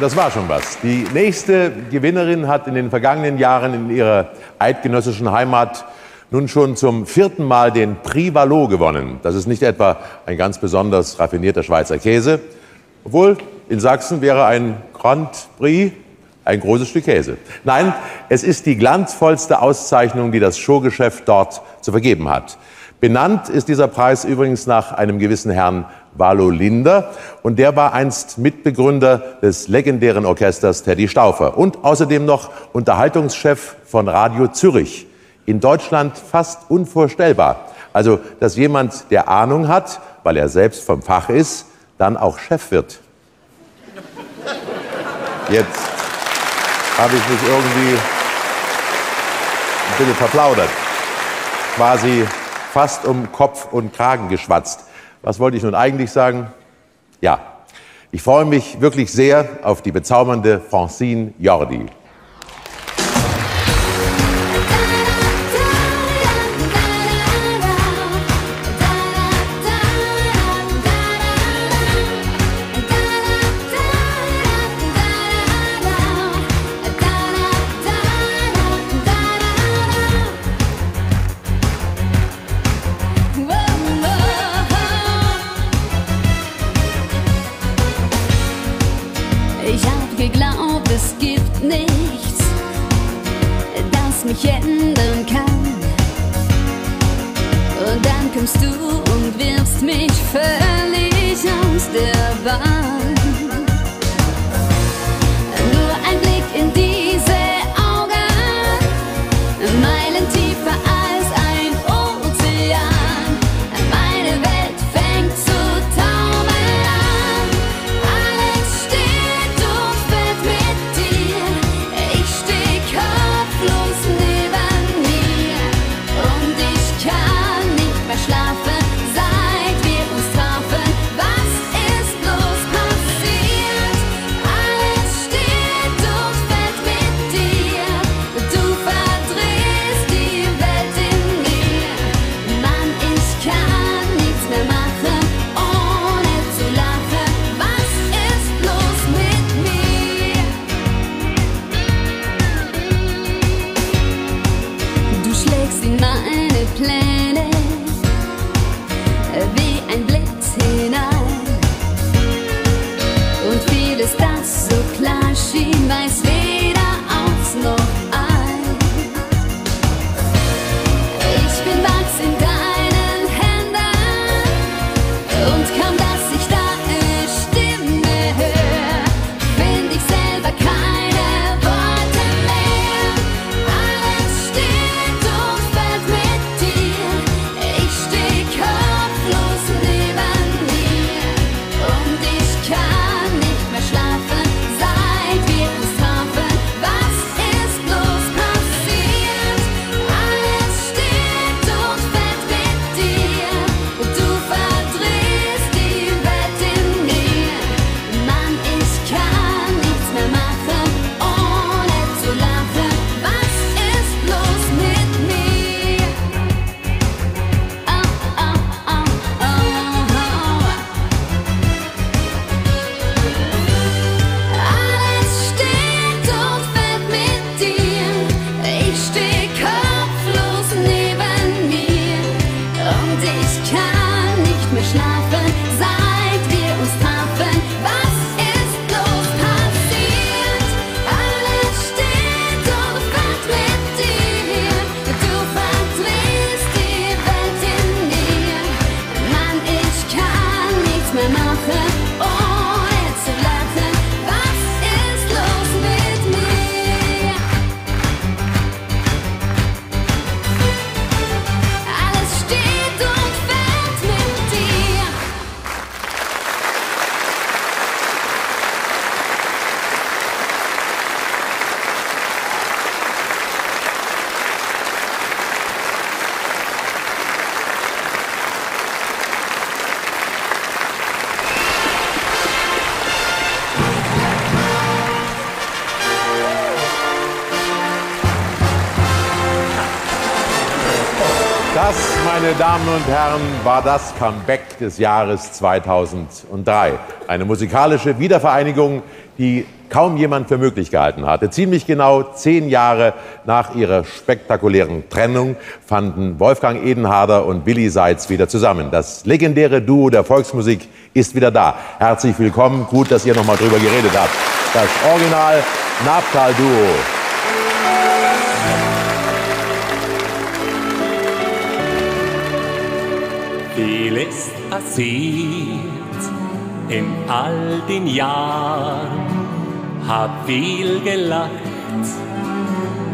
Das war schon was. Die nächste Gewinnerin hat in den vergangenen Jahren in ihrer eidgenössischen Heimat nun schon zum vierten Mal den Prix Valo gewonnen. Das ist nicht etwa ein ganz besonders raffinierter Schweizer Käse, obwohl in Sachsen wäre ein Grand Prix ein großes Stück Käse. Nein, es ist die glanzvollste Auszeichnung, die das Showgeschäft dort zu vergeben hat. Benannt ist dieser Preis übrigens nach einem gewissen Herrn Valo Linder und der war einst Mitbegründer des legendären Orchesters Teddy Stauffer und außerdem noch Unterhaltungschef von Radio Zürich. In Deutschland fast unvorstellbar. Also, dass jemand, der Ahnung hat, weil er selbst vom Fach ist, dann auch Chef wird. Jetzt habe ich mich irgendwie ein bisschen verplaudert. Quasi fast um Kopf und Kragen geschwatzt. Was wollte ich nun eigentlich sagen? Ja, ich freue mich wirklich sehr auf die bezaubernde Francine Jordi. Und Herren, war das Comeback des Jahres 2003. Eine musikalische Wiedervereinigung, die kaum jemand für möglich gehalten hatte. Ziemlich genau zehn Jahre nach ihrer spektakulären Trennung fanden Wolfgang Edenharder und Willi Seitz wieder zusammen. Das legendäre Duo der Volksmusik ist wieder da. Herzlich willkommen. Gut, dass ihr noch mal drüber geredet habt. Das Original Nabtal-Duo. Ist passiert in all den Jahren, hab viel gelacht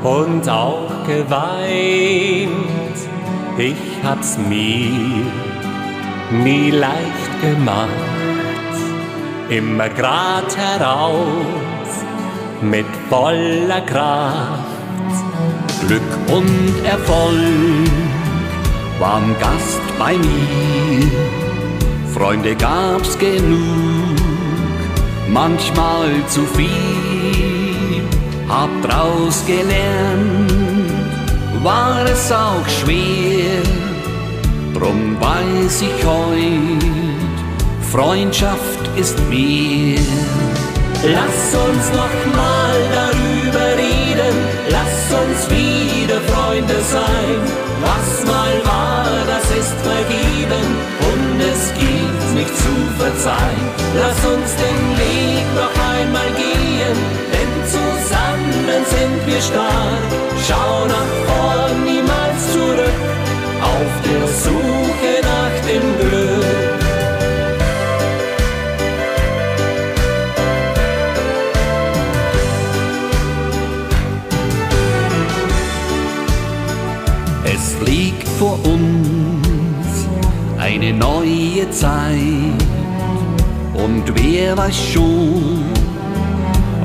und auch geweint. Ich hab's mir nie leicht gemacht, immer grad heraus mit voller Kraft. Glück und Erfolg warm Gast bei mir. Freunde gab's genug, manchmal zu viel. Hab draus gelernt, war es auch schwer. Drum weiß ich heut, Freundschaft ist mehr. Lass uns noch mal darüber reden, lass uns wieder Freunde sein. Was mal war, das ist wer weiß schon,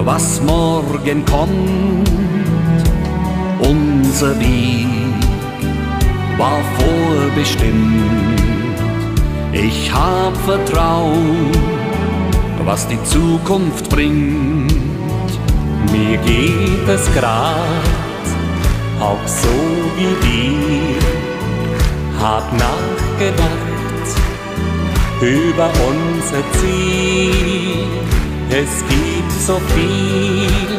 was morgen kommt. Unser Weg war vorbestimmt. Ich hab Vertrauen, was die Zukunft bringt. Mir geht es grad auch so wie dir. Hab nachgedacht über unser Ziel. Es gibt so viel,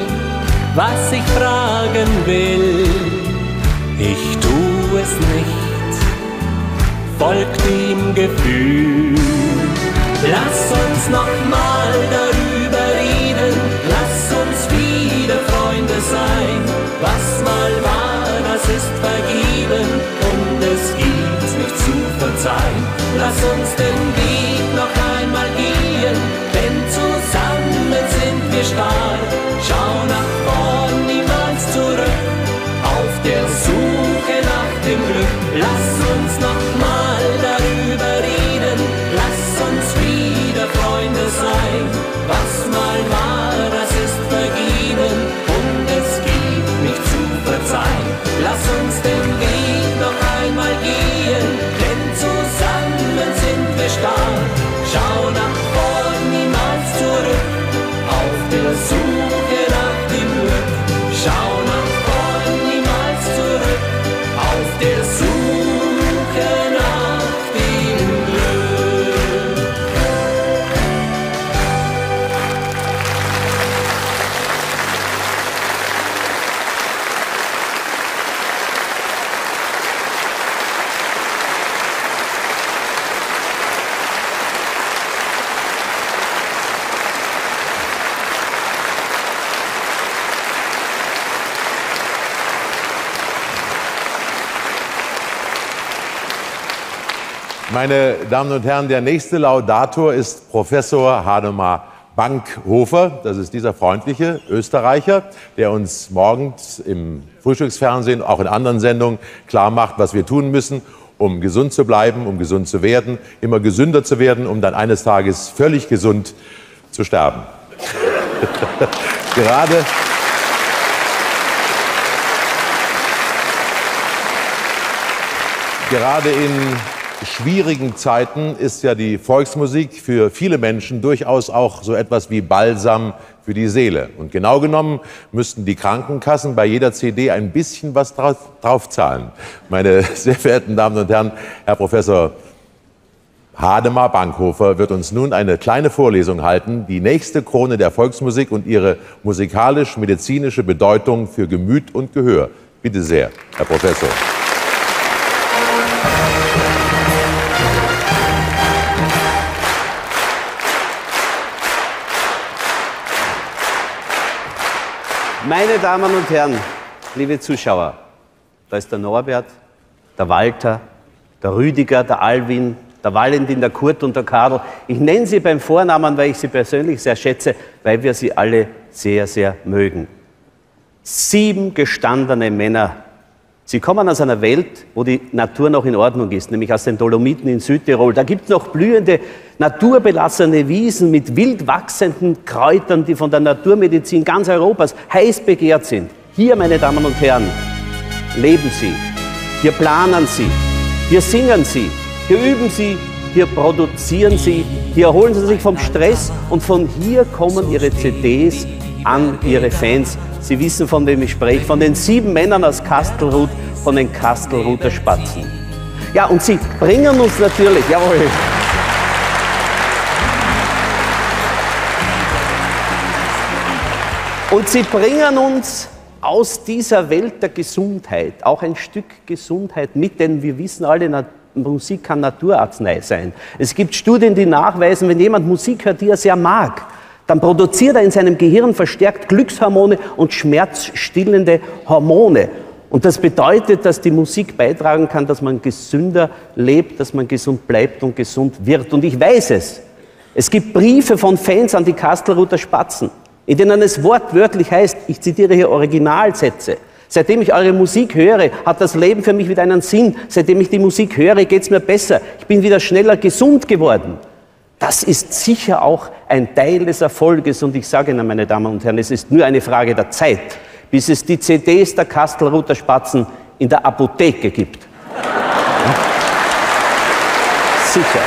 was ich fragen will. Ich tu es nicht, folgt dem Gefühl. Lass uns noch mal darüber reden, lass uns wieder Freunde sein. Was mal war, das ist vergeben und es gibt nicht zu verzeihen. Lass uns den Weg noch einmal gehen, denn zusammen sind wir stark. Schau nach vorn, niemals zurück, auf der Suche nach dem Glück. Lass uns noch mal darüber reden, lass uns wieder Freunde sein. Was mal war, Meine Damen und Herren, der nächste Laudator ist Professor Hademar Bankhofer. Das ist dieser freundliche Österreicher, der uns morgens im Frühstücksfernsehen, auch in anderen Sendungen klar macht, was wir tun müssen, um gesund zu bleiben, um gesund zu werden, immer gesünder zu werden, um dann eines Tages völlig gesund zu sterben. Gerade Gerade in schwierigen Zeiten ist ja die Volksmusik für viele Menschen durchaus auch so etwas wie Balsam für die Seele. Und genau genommen müssten die Krankenkassen bei jeder CD ein bisschen was drauf, draufzahlen. Meine sehr verehrten Damen und Herren, Herr Professor Hademar Bankhofer wird uns nun eine kleine Vorlesung halten, die nächste Krone der Volksmusik und ihre musikalisch-medizinische Bedeutung für Gemüt und Gehör. Bitte sehr, Herr Professor. Meine Damen und Herren, liebe Zuschauer, da ist der Norbert, der Walter, der Rüdiger, der Alwin, der Valentin, der Kurt und der Karl. Ich nenne sie beim Vornamen, weil ich sie persönlich sehr schätze, weil wir sie alle sehr, sehr mögen. Sieben gestandene Männer. Sie kommen aus einer Welt, wo die Natur noch in Ordnung ist, nämlich aus den Dolomiten in Südtirol. Da gibt es noch blühende, naturbelassene Wiesen mit wild wachsenden Kräutern, die von der Naturmedizin ganz Europas heiß begehrt sind. Hier, meine Damen und Herren, leben Sie. Hier planen Sie. Hier singen Sie. Hier üben Sie. Hier produzieren Sie. Hier erholen Sie sich vom Stress und von hier kommen Ihre CDs an Ihre Fans. Sie wissen, von wem ich spreche, von den sieben Männern aus Kastelruth, von den Kastelruther Spatzen. Ja, und sie bringen uns natürlich, jawohl, und sie bringen uns aus dieser Welt der Gesundheit auch ein Stück Gesundheit mit, denn wir wissen alle, Musik kann Naturarznei sein. Es gibt Studien, die nachweisen, wenn jemand Musik hört, die er sehr mag, dann produziert er in seinem Gehirn verstärkt Glückshormone und schmerzstillende Hormone. Und das bedeutet, dass die Musik beitragen kann, dass man gesünder lebt, dass man gesund bleibt und gesund wird. Und ich weiß es. Es gibt Briefe von Fans an die Kastelruther Spatzen, in denen es wortwörtlich heißt, ich zitiere hier Originalsätze. Seitdem ich eure Musik höre, hat das Leben für mich wieder einen Sinn. Seitdem ich die Musik höre, geht es mir besser. Ich bin wieder schneller gesund geworden. Das ist sicher auch ein Teil des Erfolges. Und ich sage Ihnen, meine Damen und Herren, es ist nur eine Frage der Zeit, bis es die CDs der Kastelruther Spatzen in der Apotheke gibt. Sicher.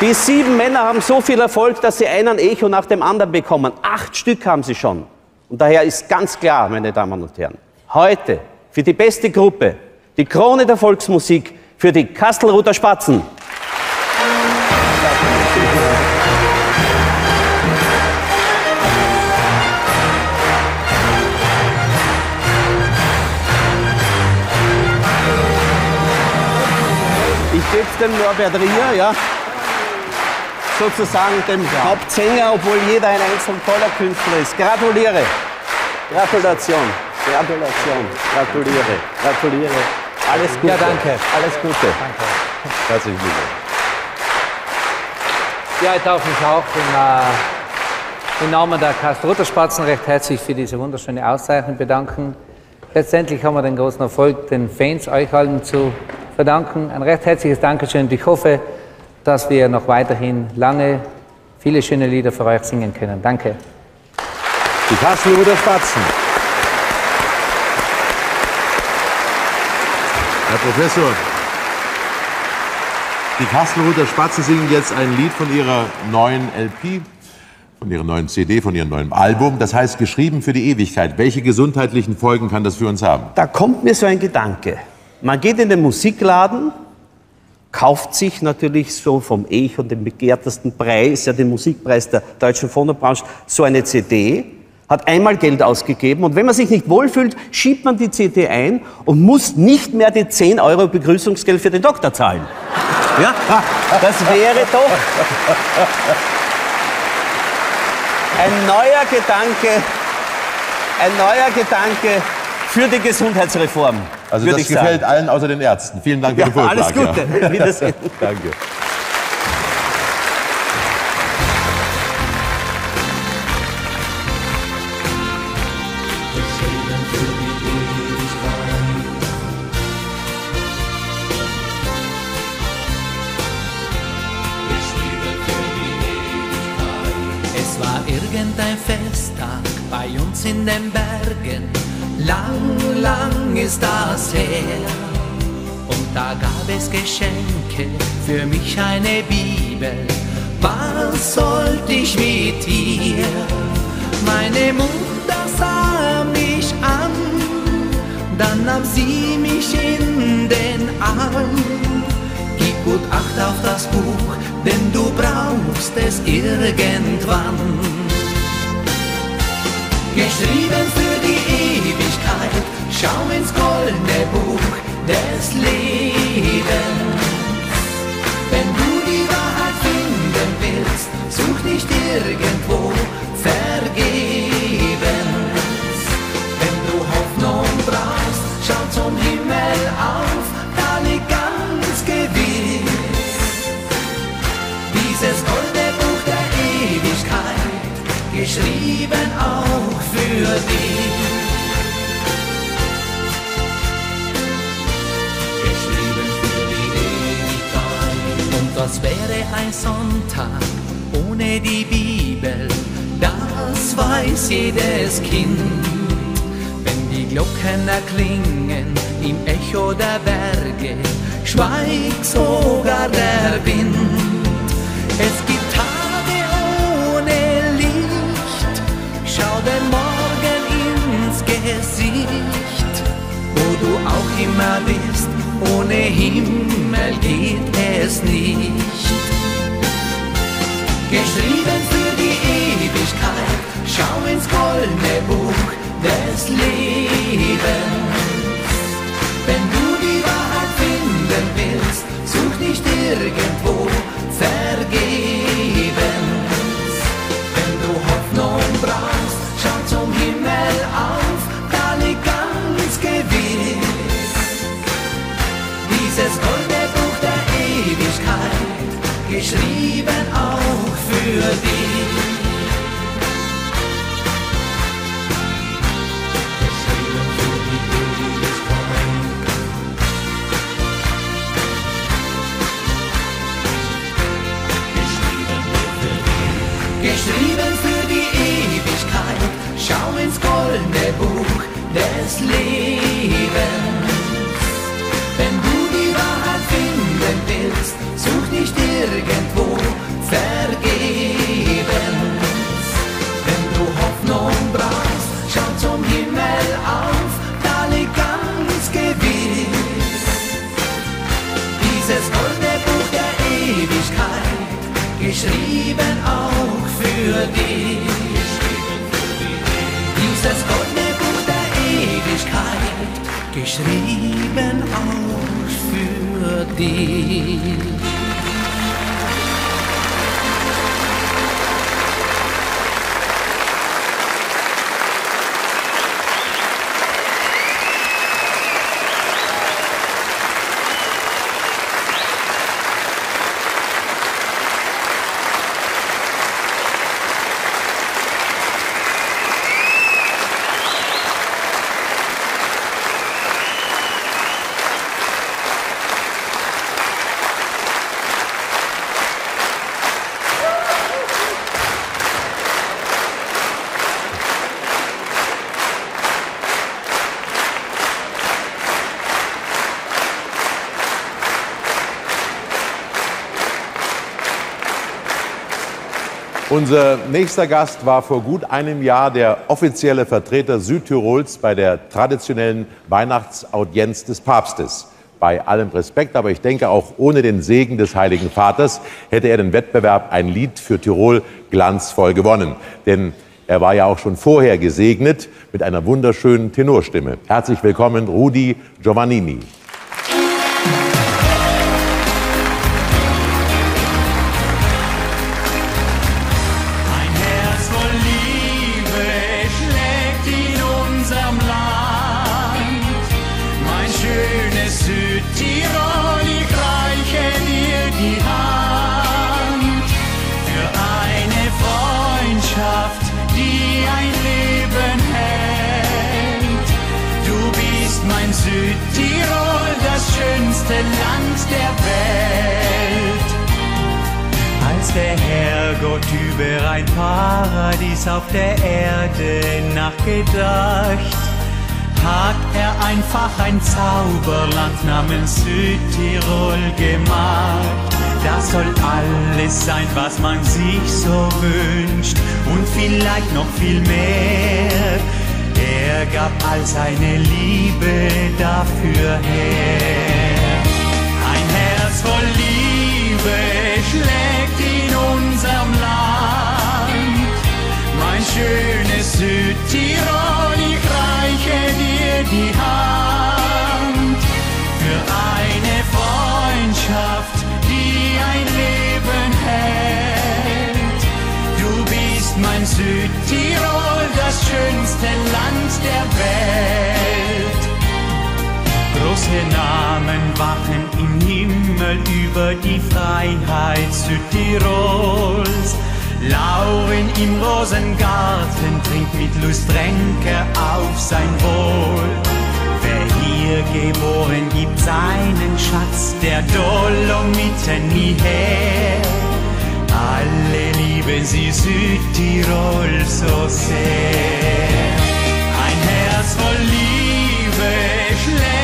Die sieben Männer haben so viel Erfolg, dass sie einen Echo nach dem anderen bekommen. Acht Stück haben sie schon. Und daher ist ganz klar, meine Damen und Herren, heute für die beste Gruppe, die Krone der Volksmusik für die Kastelruther Spatzen. Dem Norbert Rier, ja. Sozusagen dem Hauptsänger, obwohl jeder ein einzeln toller Künstler ist. Gratuliere. Gratulation. Gratulation. Gratuliere. Gratuliere. Alles Gute. Ja, danke. Alles Gute. Herzlichen Glückwunsch. Ja, ich darf mich auch im, äh, im Namen der Kastelruther Spatzen recht herzlich für diese wunderschöne Auszeichnung bedanken. Letztendlich haben wir den großen Erfolg den Fans, euch allen zu verdanken. Ein recht herzliches Dankeschön und ich hoffe, dass wir noch weiterhin lange viele schöne Lieder für euch singen können. Danke. Die Kastelruther Spatzen. Herr Professor, die Kastelruther Spatzen singen jetzt ein Lied von ihrer neuen LP, von ihrer neuen CD, von ihrem neuen Album. Das heißt, geschrieben für die Ewigkeit. Welche gesundheitlichen Folgen kann das für uns haben? Da kommt mir so ein Gedanke. Man geht in den Musikladen, kauft sich natürlich so vom Echo den begehrtesten Preis, ja den Musikpreis der deutschen Phonobranche, so eine CD, hat einmal Geld ausgegeben und wenn man sich nicht wohlfühlt, schiebt man die CD ein und muss nicht mehr die 10 Euro Begrüßungsgeld für den Doktor zahlen. Ja, das wäre doch ein neuer Gedanke, ein neuer Gedanke für die Gesundheitsreform. Also das gefällt sagen. allen außer den Ärzten. Vielen Dank für Ja, den Vorschlag. alles Gute. Wiedersehen. Danke. Es war irgendein Festtag bei uns in den Bergen. Lang, lang ist das her. Und da gab es Geschenke, für mich eine Bibel. Was sollte ich mit ihr? Meine Mutter sah mich an, dann nahm sie mich in den Arm. Gib gut Acht auf das Buch, denn du brauchst es irgendwann. Geschrieben für die schau ins goldene Buch des Lebens. Wenn du die Wahrheit finden willst, such nicht irgendwo vergebens. Wenn du Hoffnung brauchst, schau zum Himmel auf, da liegt ganz gewiss dieses goldene Buch der Ewigkeit, geschrieben auch für dich. Was wäre ein Sonntag ohne die Bibel? Das weiß jedes Kind. Wenn die Glocken erklingen im Echo der Berge, schweigt sogar der Wind. Es gibt Tage ohne Licht, schau den Morgen ins Gesicht. Wo du auch immer bist, ohne Himmel geht es nicht. Geschrieben für die Ewigkeit, schau ins goldene Buch des Lebens. Wenn du die Wahrheit finden willst, such nicht irgendwo vergebens. Geschrieben auch für dich. Geschrieben für die Ewigkeit. Geschrieben für die Ewigkeit, schau ins goldene Buch des Lebens. Für dich. Dieses goldene Buch der Ewigkeit, geschrieben auch für dich. Unser nächster Gast war vor gut einem Jahr der offizielle Vertreter Südtirols bei der traditionellen Weihnachtsaudienz des Papstes. Bei allem Respekt, aber ich denke auch ohne den Segen des Heiligen Vaters hätte er den Wettbewerb Ein Lied für Tirol glanzvoll gewonnen. Denn er war ja auch schon vorher gesegnet mit einer wunderschönen Tenorstimme. Herzlich willkommen, Rudi Giovannini. Über ein Paradies auf der Erde nachgedacht, hat er einfach ein Zauberland namens Südtirol gemacht. Das soll alles sein, was man sich so wünscht und vielleicht noch viel mehr. Er gab all seine Liebe dafür her. Ein Herz voll Liebe schlägt schönes Südtirol, ich reiche dir die Hand für eine Freundschaft, die ein Leben hält. Du bist mein Südtirol, das schönste Land der Welt. Große Namen wachen im Himmel über die Freiheit Südtirols. Lauren im Rosengarten trinkt mit Lust Tränke auf sein Wohl. Wer hier geboren gibt seinen Schatz der Dolomiten nie her. Alle lieben sie Südtirol so sehr. Ein Herz voll Liebe schlägt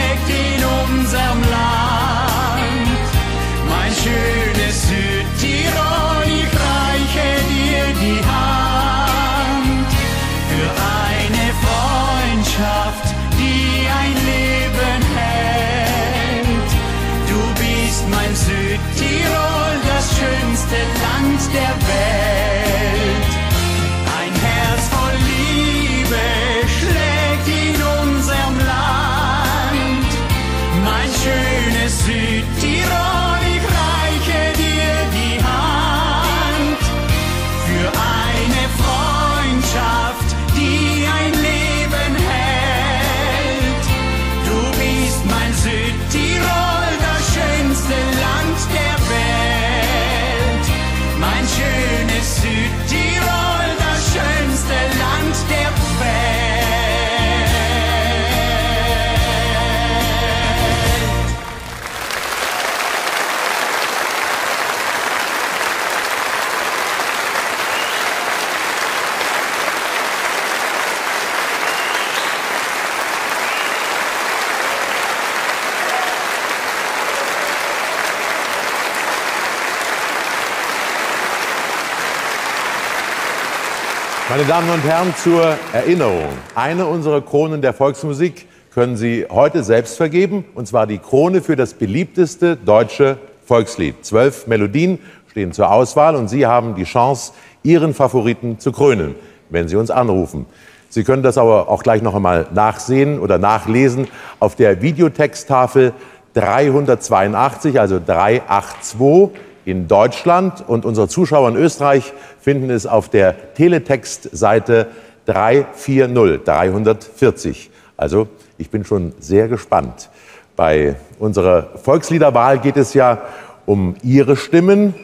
Meine Damen und Herren, zur Erinnerung, eine unserer Kronen der Volksmusik können Sie heute selbst vergeben, und zwar die Krone für das beliebteste deutsche Volkslied. Zwölf Melodien stehen zur Auswahl und Sie haben die Chance, Ihren Favoriten zu krönen, wenn Sie uns anrufen. Sie können das aber auch gleich noch einmal nachsehen oder nachlesen auf der Videotexttafel 382, also 382 in Deutschland und unsere Zuschauer in Österreich finden es auf der Teletext-Seite 340, 340. Also ich bin schon sehr gespannt. Bei unserer Volksliederwahl geht es ja um Ihre Stimmen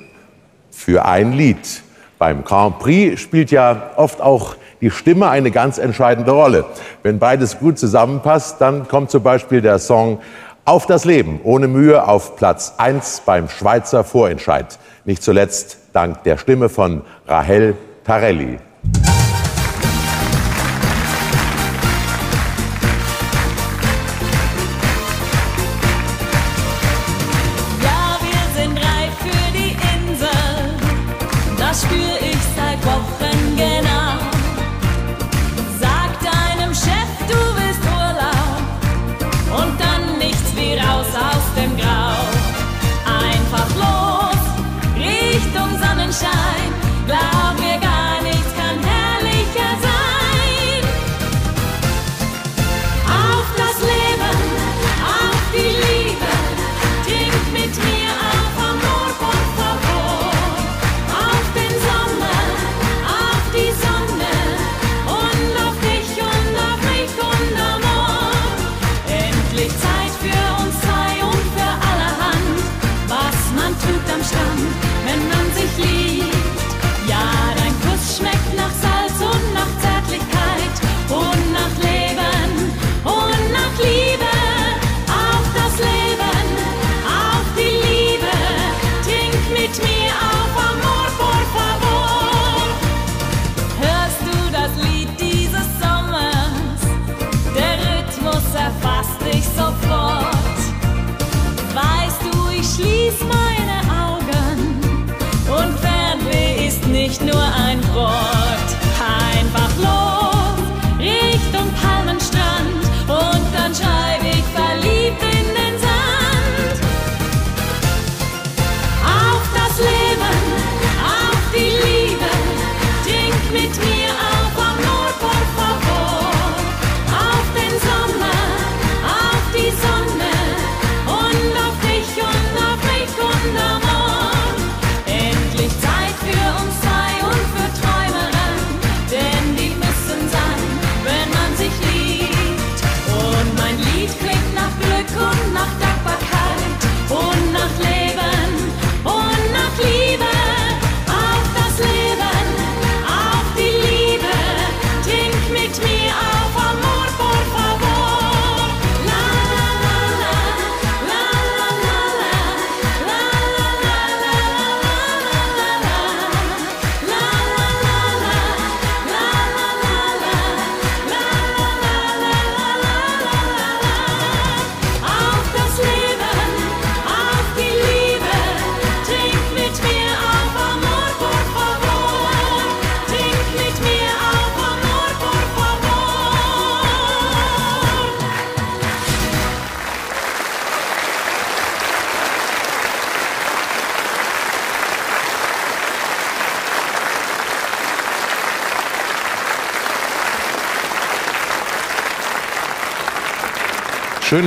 für ein Lied. Beim Grand Prix spielt ja oft auch die Stimme eine ganz entscheidende Rolle. Wenn beides gut zusammenpasst, dann kommt zum Beispiel der Song Auf das Leben ohne Mühe auf Platz 1 beim Schweizer Vorentscheid. Nicht zuletzt dank der Stimme von Rahel Tarelli.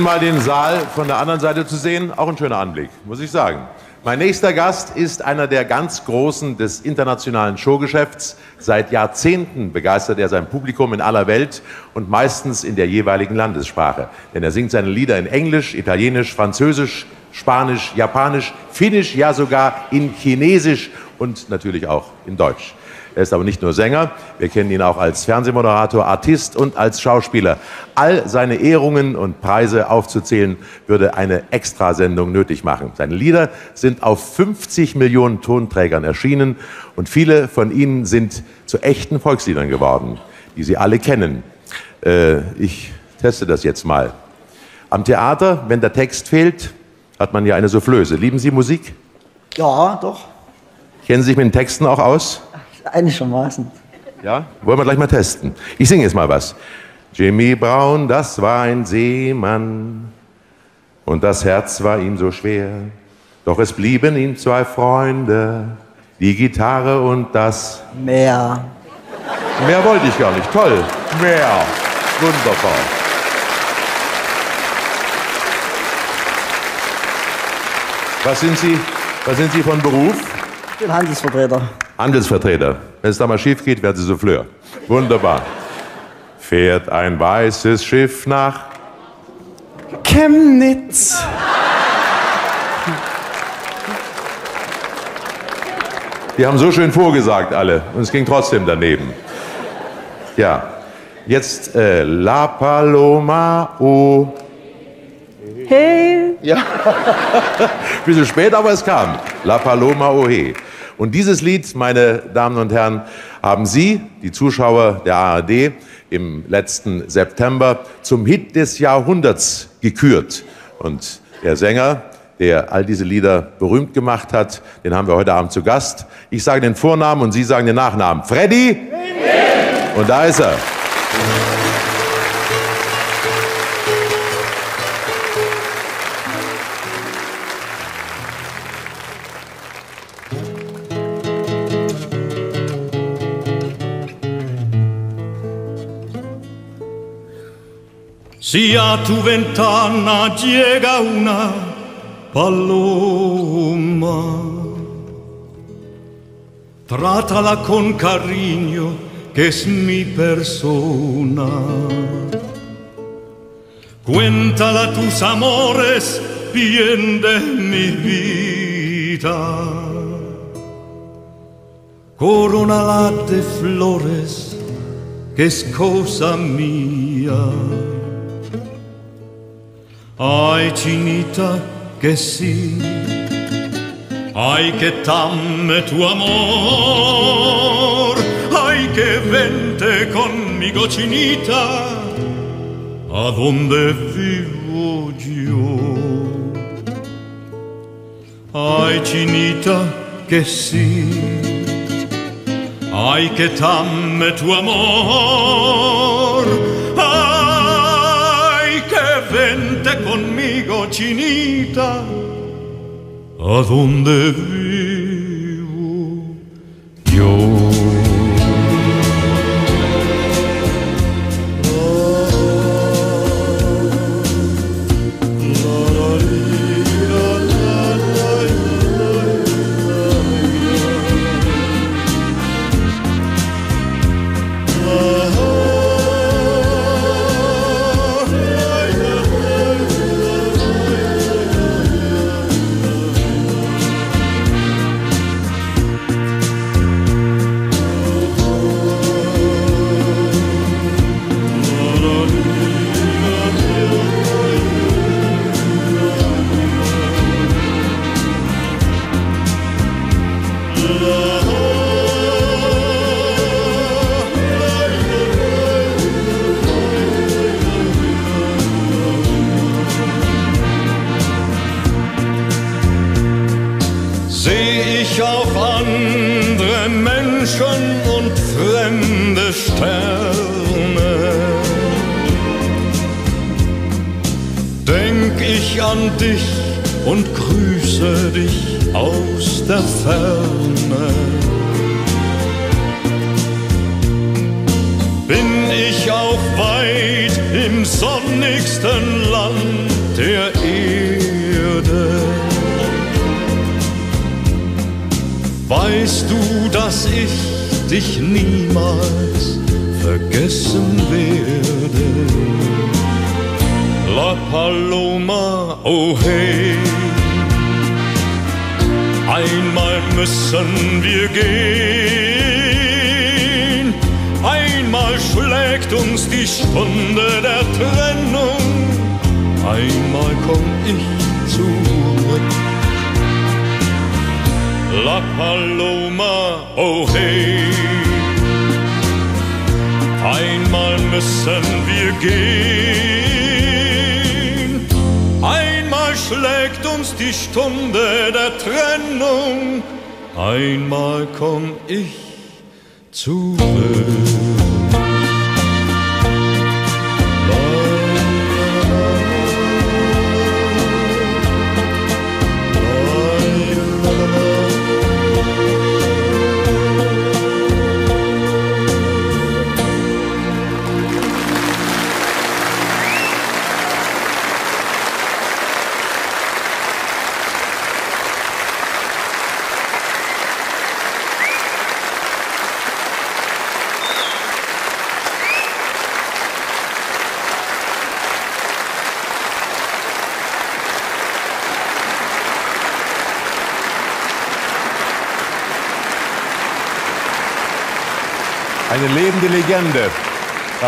Schön mal den Saal von der anderen Seite zu sehen. Auch ein schöner Anblick, muss ich sagen. Mein nächster Gast ist einer der ganz Großen des internationalen Showgeschäfts. Seit Jahrzehnten begeistert er sein Publikum in aller Welt und meistens in der jeweiligen Landessprache. Denn er singt seine Lieder in Englisch, Italienisch, Französisch, Spanisch, Japanisch, Finnisch, ja sogar in Chinesisch und natürlich auch in Deutsch. Er ist aber nicht nur Sänger, wir kennen ihn auch als Fernsehmoderator, Artist und als Schauspieler. All seine Ehrungen und Preise aufzuzählen, würde eine Extrasendung nötig machen. Seine Lieder sind auf 50 Millionen Tonträgern erschienen und viele von ihnen sind zu echten Volksliedern geworden, die Sie alle kennen. Äh, ich teste das jetzt mal. Am Theater, wenn der Text fehlt, hat man ja eine Soufflöse. Lieben Sie Musik? Ja, doch. Kennen Sie sich mit den Texten auch aus? Einigermaßen. Ja? Wollen wir gleich mal testen. Ich singe jetzt mal was. Jimmy Brown, das war ein Seemann und das Herz war ihm so schwer. Doch es blieben ihm zwei Freunde, die Gitarre und das Meer. Mehr wollte ich gar nicht. Toll. Mehr. Wunderbar. Was sind Sie, was sind Sie von Beruf? Ich bin Handelsvertreter. Handelsvertreter. Wenn es da mal schief geht, werden Sie Souffleur. Wunderbar. Fährt ein weißes Schiff nach Chemnitz. Die haben so schön vorgesagt alle und es ging trotzdem daneben. Ja, jetzt äh, La Paloma o. Hey. Ja. Bisschen spät, aber es kam. La Paloma Ohe. Und dieses Lied, meine Damen und Herren, haben Sie, die Zuschauer der ARD, im letzten September zum Hit des Jahrhunderts gekürt. Und der Sänger, der all diese Lieder berühmt gemacht hat, den haben wir heute Abend zu Gast. Ich sage den Vornamen und Sie sagen den Nachnamen. Freddy? Und da ist er. Si a tu ventana llega una paloma, trátala con cariño, que es mi persona. Cuéntala tus amores, bien de mi vida. Coronala de flores, que es cosa mía. Ai cinita che sì, ai che tamme tu amor, ai che vente conmigo cinita, a donde vivo io. Ai cinita che sì, ai che tamme tu amor, chinita, a donde vivo yo.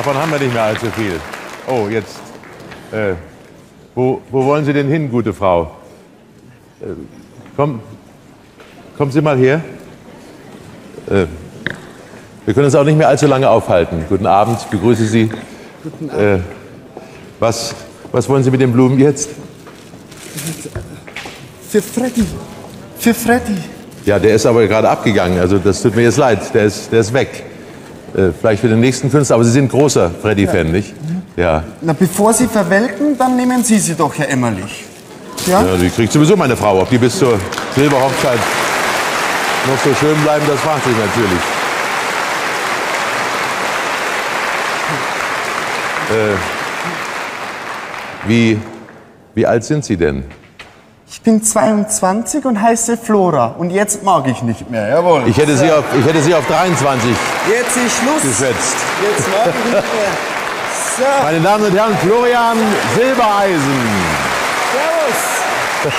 Davon haben wir nicht mehr allzu viel. Oh, jetzt. Äh, wo, wo wollen Sie denn hin, gute Frau? Äh, komm, kommen Sie mal her. Äh, wir können uns auch nicht mehr allzu lange aufhalten. Guten Abend, ich begrüße Sie. Guten Äh, was, was wollen Sie mit den Blumen jetzt? Für Freddy. Für Freddy. Ja, der ist aber gerade abgegangen. Also das tut mir jetzt leid. Der ist, der ist weg. Äh, vielleicht für den nächsten Künstler. Aber Sie sind großer Freddy-Fan, nicht? Ja. Na, bevor Sie verwelken, dann nehmen Sie sie doch, Herr Emmerlich. Ja? ja. Die kriegt sowieso meine Frau. Ob die bis zur Silberhochzeit noch so schön bleiben, das fragt sich natürlich. Äh, wie, wie alt sind Sie denn? Ich bin 22 und heiße Flora. Und jetzt mag ich nicht mehr, jawohl. Ich hätte, Sie auf, ich hätte Sie auf 23 Jetzt ist Schluss. geschätzt. Jetzt nicht mehr. So. Meine Damen und Herren, Florian Silbereisen. Servus.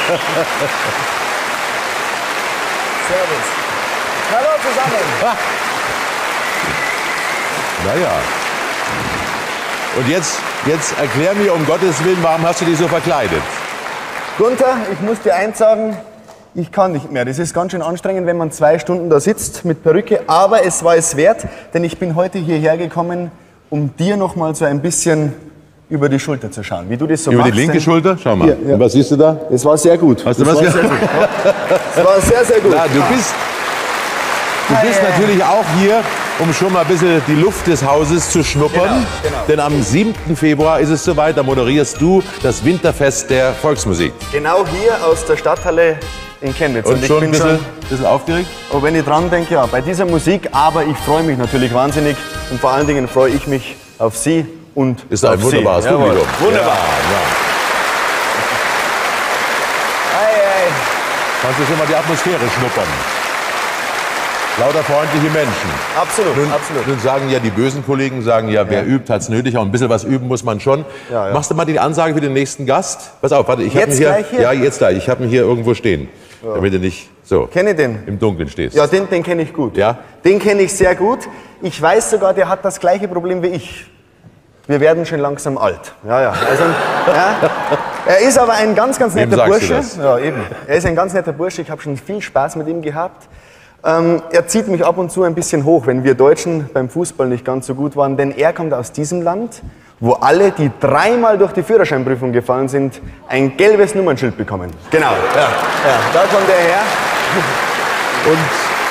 Servus. Hallo zusammen. Naja. Und jetzt, jetzt erklär mir um Gottes Willen, warum hast du dich so verkleidet? Gunther, ich muss dir eins sagen, ich kann nicht mehr. Das ist ganz schön anstrengend, wenn man zwei Stunden da sitzt mit Perücke. Aber es war es wert, denn ich bin heute hierher gekommen, um dir noch mal so ein bisschen über die Schulter zu schauen. Wie du das so Über machst. die linke Schulter? Schau mal. Hier, ja. Was siehst du da? Das war sehr gut. Hast du das was war ge- sehr gut. Das war sehr, sehr gut. Na, du bist, du bist natürlich auch hier, um schon mal ein bisschen die Luft des Hauses zu schnuppern. Genau, genau. Denn am 7. Februar ist es soweit, da moderierst du das Winterfest der Volksmusik. Genau hier aus der Stadthalle in Chemnitz. Und ich schon ein bin bisschen, bisschen aufgeregt? Oh, wenn ich dran denke, ja, bei dieser Musik, aber ich freue mich natürlich wahnsinnig und vor allen Dingen freue ich mich auf Sie und Ist ein auf wunderbares Sie. Publikum. Wunderbar. Ja, ja. Kannst du schon mal die Atmosphäre schnuppern? Lauter freundliche Menschen. Absolut, Nun, absolut. nun sagen ja die bösen Kollegen, sagen ja, wer übt, hat's nötig. Auch ein bisschen was üben muss man schon. Ja, ja. Machst du mal die Ansage für den nächsten Gast? Pass auf, warte, ich habe hier. hier? Ja, jetzt da. Ich habe ihn hier irgendwo stehen. Damit du nicht so Kenn ich den? im Dunkeln stehst. Ja, den, den kenne ich gut. Ja? Den kenne ich sehr gut. Ich weiß sogar, der hat das gleiche Problem wie ich. Wir werden schon langsam alt. Ja, ja. Also, ja. Er ist aber ein ganz, ganz Wem netter sagst du Bursche. das? Ja, eben. Er ist ein ganz netter Bursche. Ich habe schon viel Spaß mit ihm gehabt. Ähm, er zieht mich ab und zu ein bisschen hoch, wenn wir Deutschen beim Fußball nicht ganz so gut waren, denn er kommt aus diesem Land, wo alle, die dreimal durch die Führerscheinprüfung gefallen sind, ein gelbes Nummernschild bekommen. Genau, ja, ja da kommt er her. Und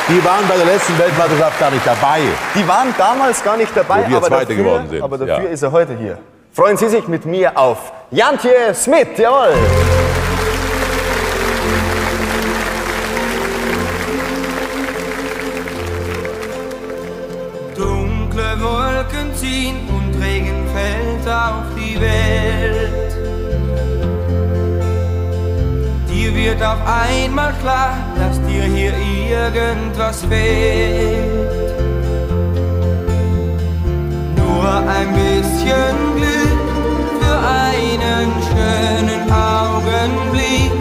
die waren bei der letzten Weltmeisterschaft gar nicht dabei. Die waren damals gar nicht dabei, wir aber, Zweite dafür, geworden sind, aber dafür ja. ist er heute hier. Freuen Sie sich mit mir auf Jantje Smith, jawohl. Auf die Welt. Dir wird auf einmal klar, dass dir hier irgendwas fehlt. Nur ein bisschen Glück für einen schönen Augenblick,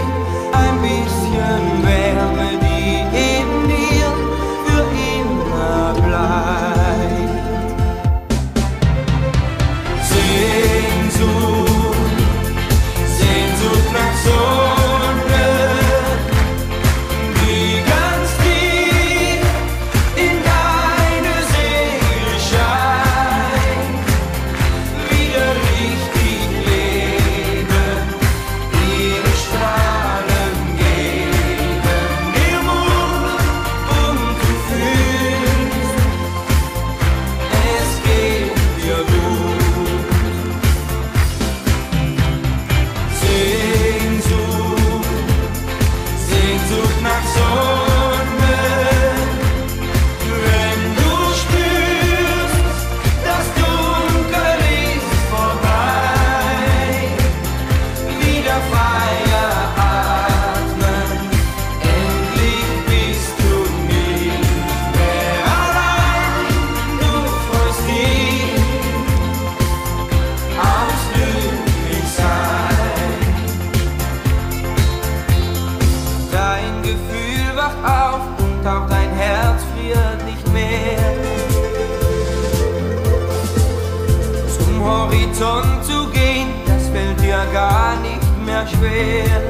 schwer.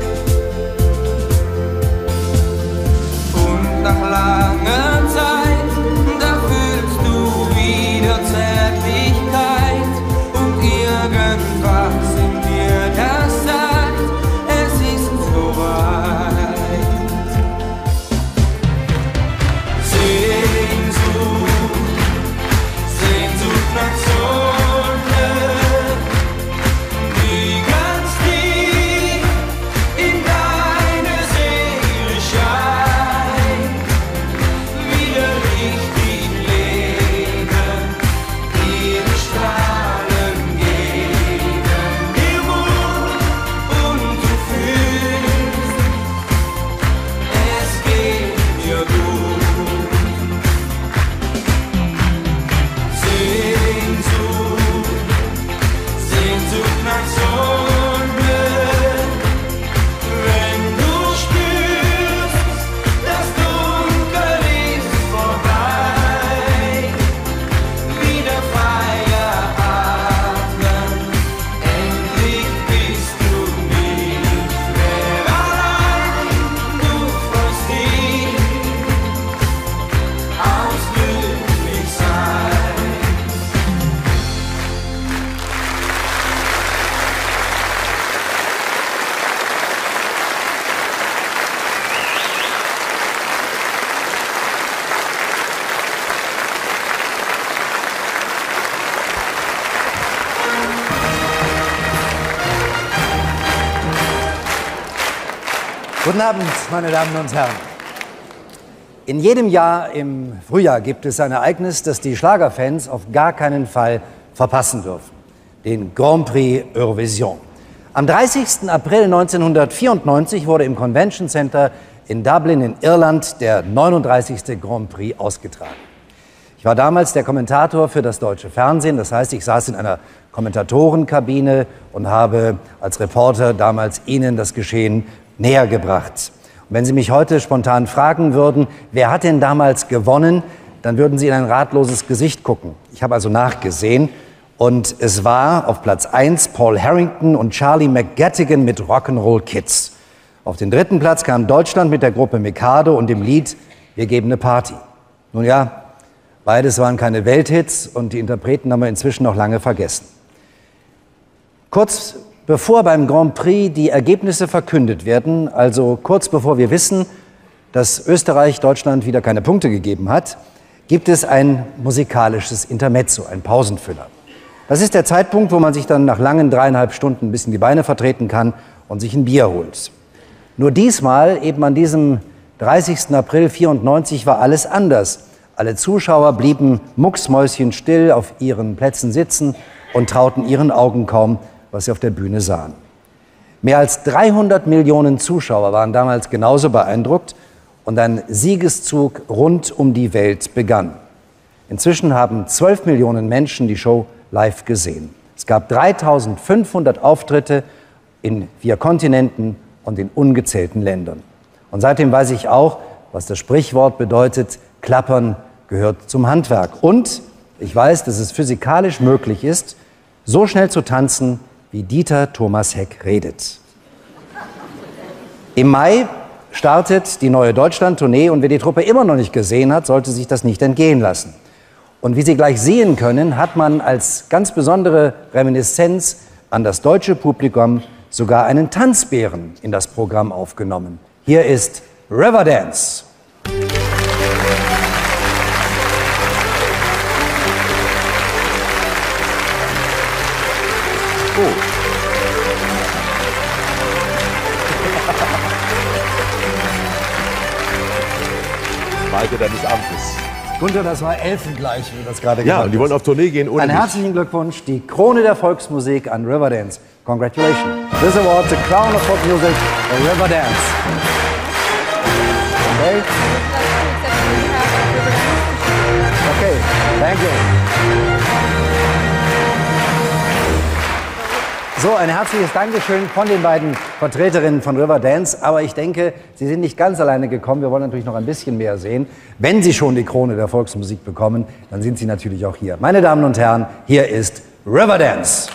Und nach langer Zeit, Guten Abend, meine Damen und Herren. In jedem Jahr im Frühjahr gibt es ein Ereignis, das die Schlagerfans auf gar keinen Fall verpassen dürfen. Den Grand Prix Eurovision. Am 30. April 1994 wurde im Convention Center in Dublin in Irland der 39. Grand Prix ausgetragen. Ich war damals der Kommentator für das deutsche Fernsehen. Das heißt, ich saß in einer Kommentatorenkabine und habe als Reporter damals Ihnen das Geschehen näher gebracht. Und wenn Sie mich heute spontan fragen würden, wer hat denn damals gewonnen, dann würden Sie in ein ratloses Gesicht gucken. Ich habe also nachgesehen und es war auf Platz 1 Paul Harrington und Charlie McGettigan mit Rock'n'Roll Kids. Auf den dritten Platz kam Deutschland mit der Gruppe Mikado und dem Lied Wir geben eine Party. Nun ja, beides waren keine Welthits und die Interpreten haben wir inzwischen noch lange vergessen. Kurz bevor beim Grand Prix die Ergebnisse verkündet werden, also kurz bevor wir wissen, dass Österreich Deutschland wieder keine Punkte gegeben hat, gibt es ein musikalisches Intermezzo, ein Pausenfüller. Das ist der Zeitpunkt, wo man sich dann nach langen dreieinhalb Stunden ein bisschen die Beine vertreten kann und sich ein Bier holt. Nur diesmal, eben an diesem 30. April 94, war alles anders Alle Zuschauer blieben mucksmäuschenstill auf ihren Plätzen sitzen und trauten ihren Augen kaum, was sie auf der Bühne sahen. Mehr als 300 Millionen Zuschauer waren damals genauso beeindruckt und ein Siegeszug rund um die Welt begann. Inzwischen haben 12 Millionen Menschen die Show live gesehen. Es gab 3500 Auftritte in vier Kontinenten und in ungezählten Ländern. Und seitdem weiß ich auch, was das Sprichwort bedeutet, Klappern gehört zum Handwerk. Und ich weiß, dass es physikalisch möglich ist, so schnell zu tanzen, wie Dieter Thomas Heck redet. Im Mai startet die neue Deutschland-Tournee und wer die Truppe immer noch nicht gesehen hat, sollte sich das nicht entgehen lassen. Und wie Sie gleich sehen können, hat man als ganz besondere Reminiszenz an das deutsche Publikum sogar einen Tanzbären in das Programm aufgenommen. Hier ist Riverdance. Malte deines Amtes. Gunther, das war elfengleich, wie du das gerade Ja, gesagt und die wollen hast. auf Tournee gehen ohne Einen herzlichen Glückwunsch, die Krone der Volksmusik an Riverdance. Congratulations. This award, the crown of folk music, Riverdance. Okay? Okay, thank you. So, ein herzliches Dankeschön von den beiden Vertreterinnen von Riverdance. Aber ich denke, Sie sind nicht ganz alleine gekommen. Wir wollen natürlich noch ein bisschen mehr sehen. Wenn Sie schon die Krone der Volksmusik bekommen, dann sind Sie natürlich auch hier. Meine Damen und Herren, hier ist Riverdance.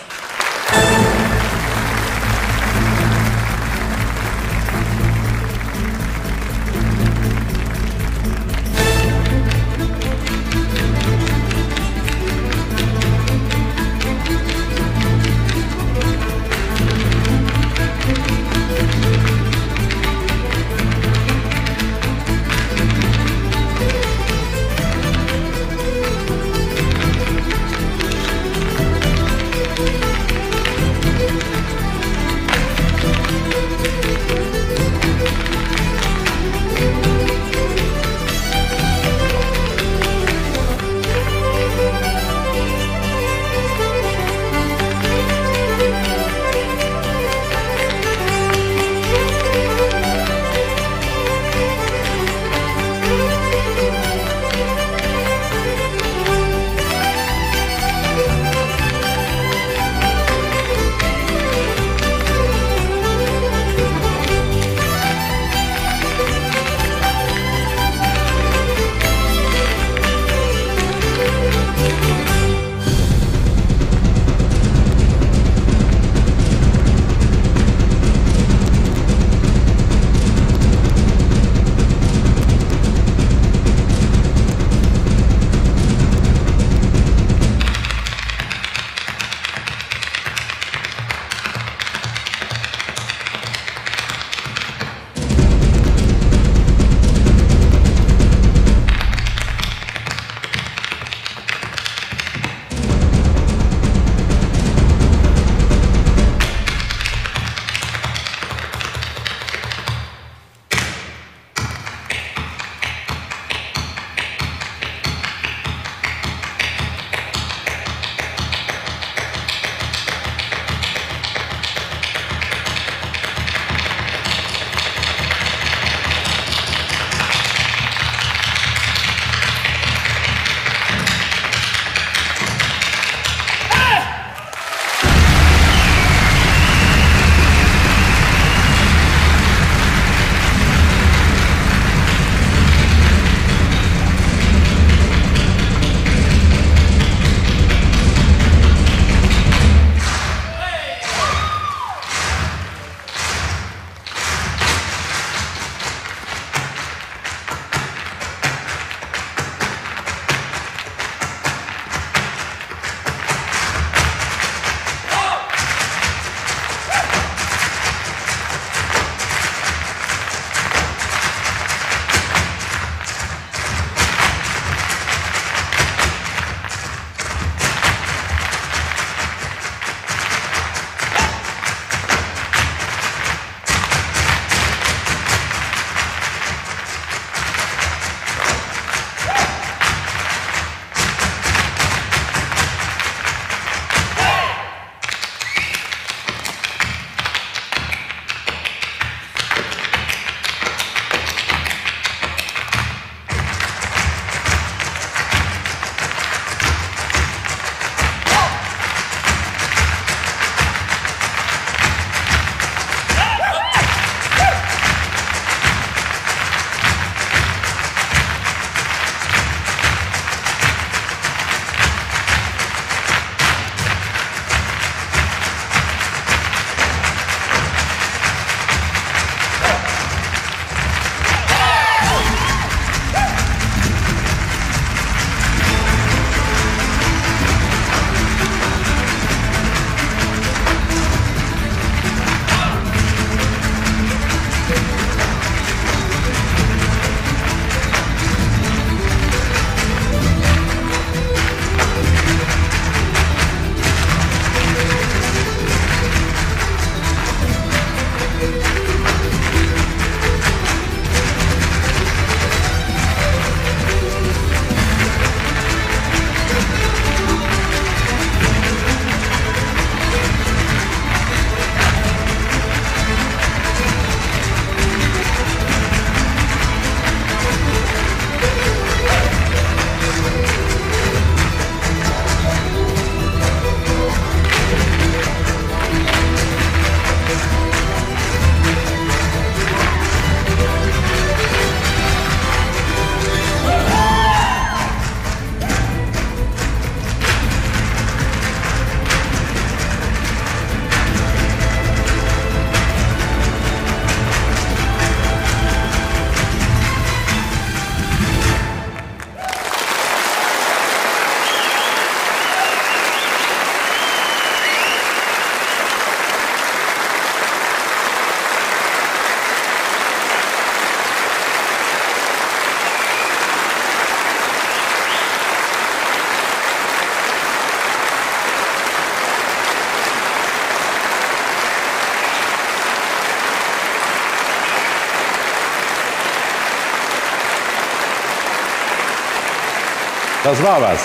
Das war was.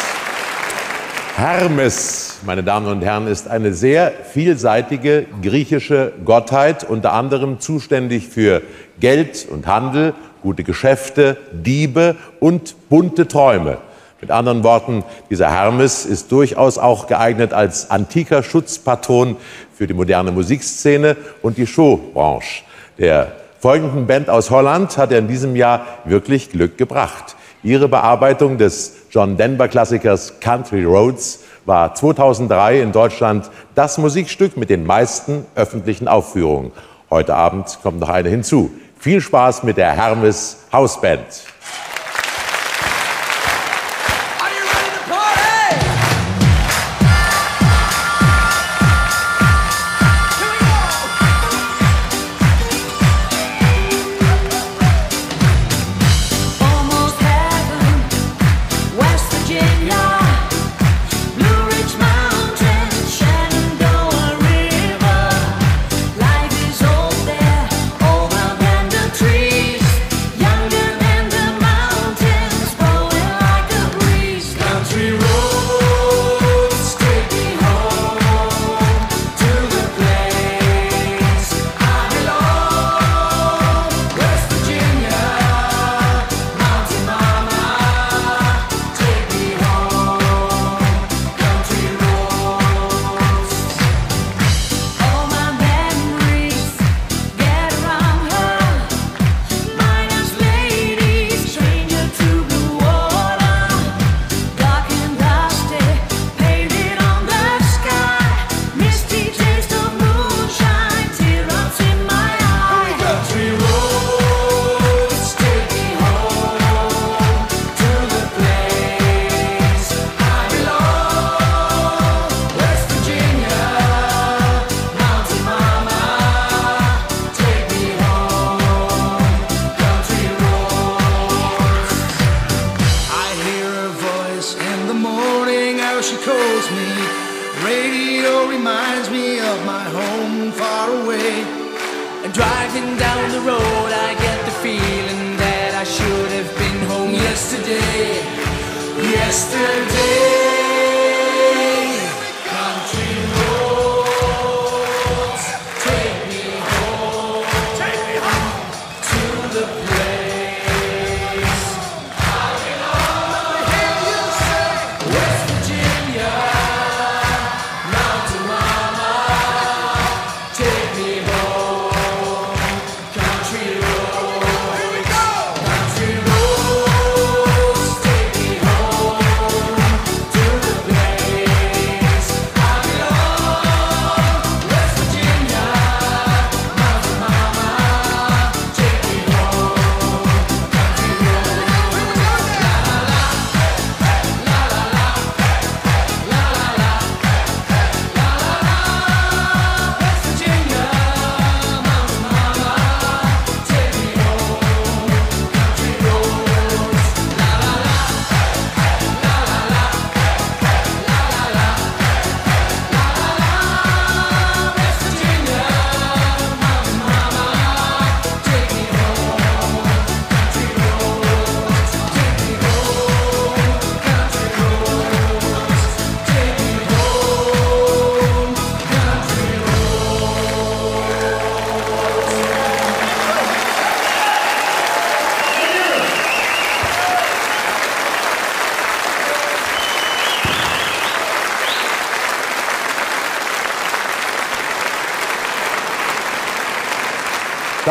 Hermes, meine Damen und Herren, ist eine sehr vielseitige griechische Gottheit, unter anderem zuständig für Geld und Handel, gute Geschäfte, Diebe und bunte Träume. Mit anderen Worten, dieser Hermes ist durchaus auch geeignet als antiker Schutzpatron für die moderne Musikszene und die Showbranche. Der folgenden Band aus Holland hat er in diesem Jahr wirklich Glück gebracht. Ihre Bearbeitung des John Denver Klassikers Country Roads war 2003 in Deutschland das Musikstück mit den meisten öffentlichen Aufführungen. Heute Abend kommt noch eine hinzu. Viel Spaß mit der Hermes Hausband.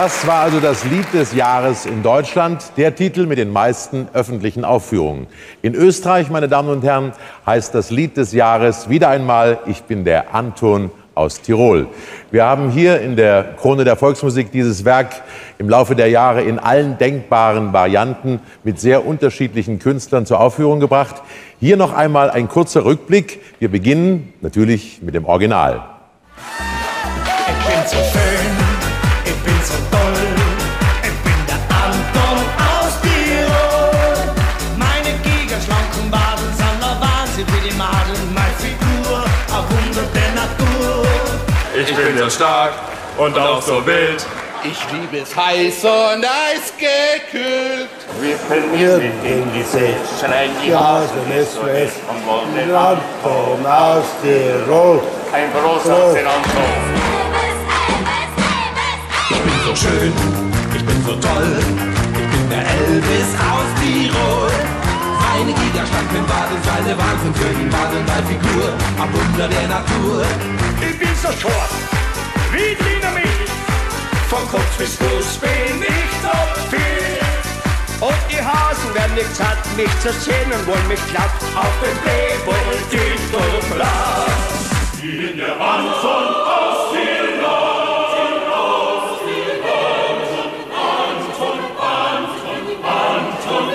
Das war also das Lied des Jahres in Deutschland, der Titel mit den meisten öffentlichen Aufführungen. In Österreich, meine Damen und Herren, heißt das Lied des Jahres wieder einmal Ich bin der Anton aus Tirol. Wir haben hier in der Krone der Volksmusik dieses Werk im Laufe der Jahre in allen denkbaren Varianten mit sehr unterschiedlichen Künstlern zur Aufführung gebracht. Hier noch einmal ein kurzer Rückblick. Wir beginnen natürlich mit dem Original. Ich bin so schön, Natur. Ich bin so stark und auch so wild. Ich liebe es heiß und eisgekühlt. Wir verlieren den Gesetz, schreien die Hasen und wollen den Anton aus Tirol. Ein großer Anton. Ich bin so schön, ich bin so toll. Ich bin der Elvis aus Tirol. Seine Gigastadt mit Baden, seine Wahnsinn, König, Baden, bei Figur. Am Wunder der Natur. Ich bin schwarz, wie Dynamit. Von Kopf bis Fuß bin ich topfit. Und die Hasen werden nicht satt, mich zu sehen und wollen mich glatt auf den Playboy-Titelplatz. Ich bin der Anton aus Tirol. Aus Tirol. Anton, Anton, Anton,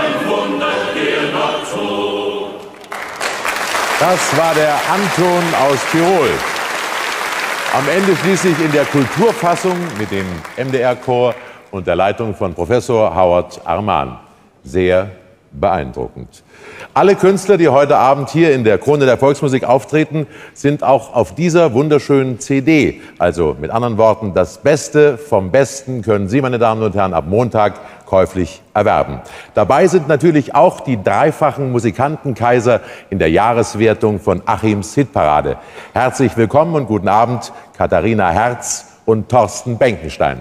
ein Wunder der Natur. Das war der Anton aus Tirol. Am Ende schließlich in der Kulturfassung mit dem MDR-Chor und der Leitung von Professor Howard Arman. Sehr beeindruckend. Alle Künstler, die heute Abend hier in der Krone der Volksmusik auftreten, sind auch auf dieser wunderschönen CD. Also mit anderen Worten, das Beste vom Besten können Sie, meine Damen und Herren, ab Montag käuflich erwerben. Dabei sind natürlich auch die dreifachen Musikantenkaiser in der Jahreswertung von Achims Hitparade. Herzlich willkommen und guten Abend, Katharina Herz und Thorsten Benkenstein.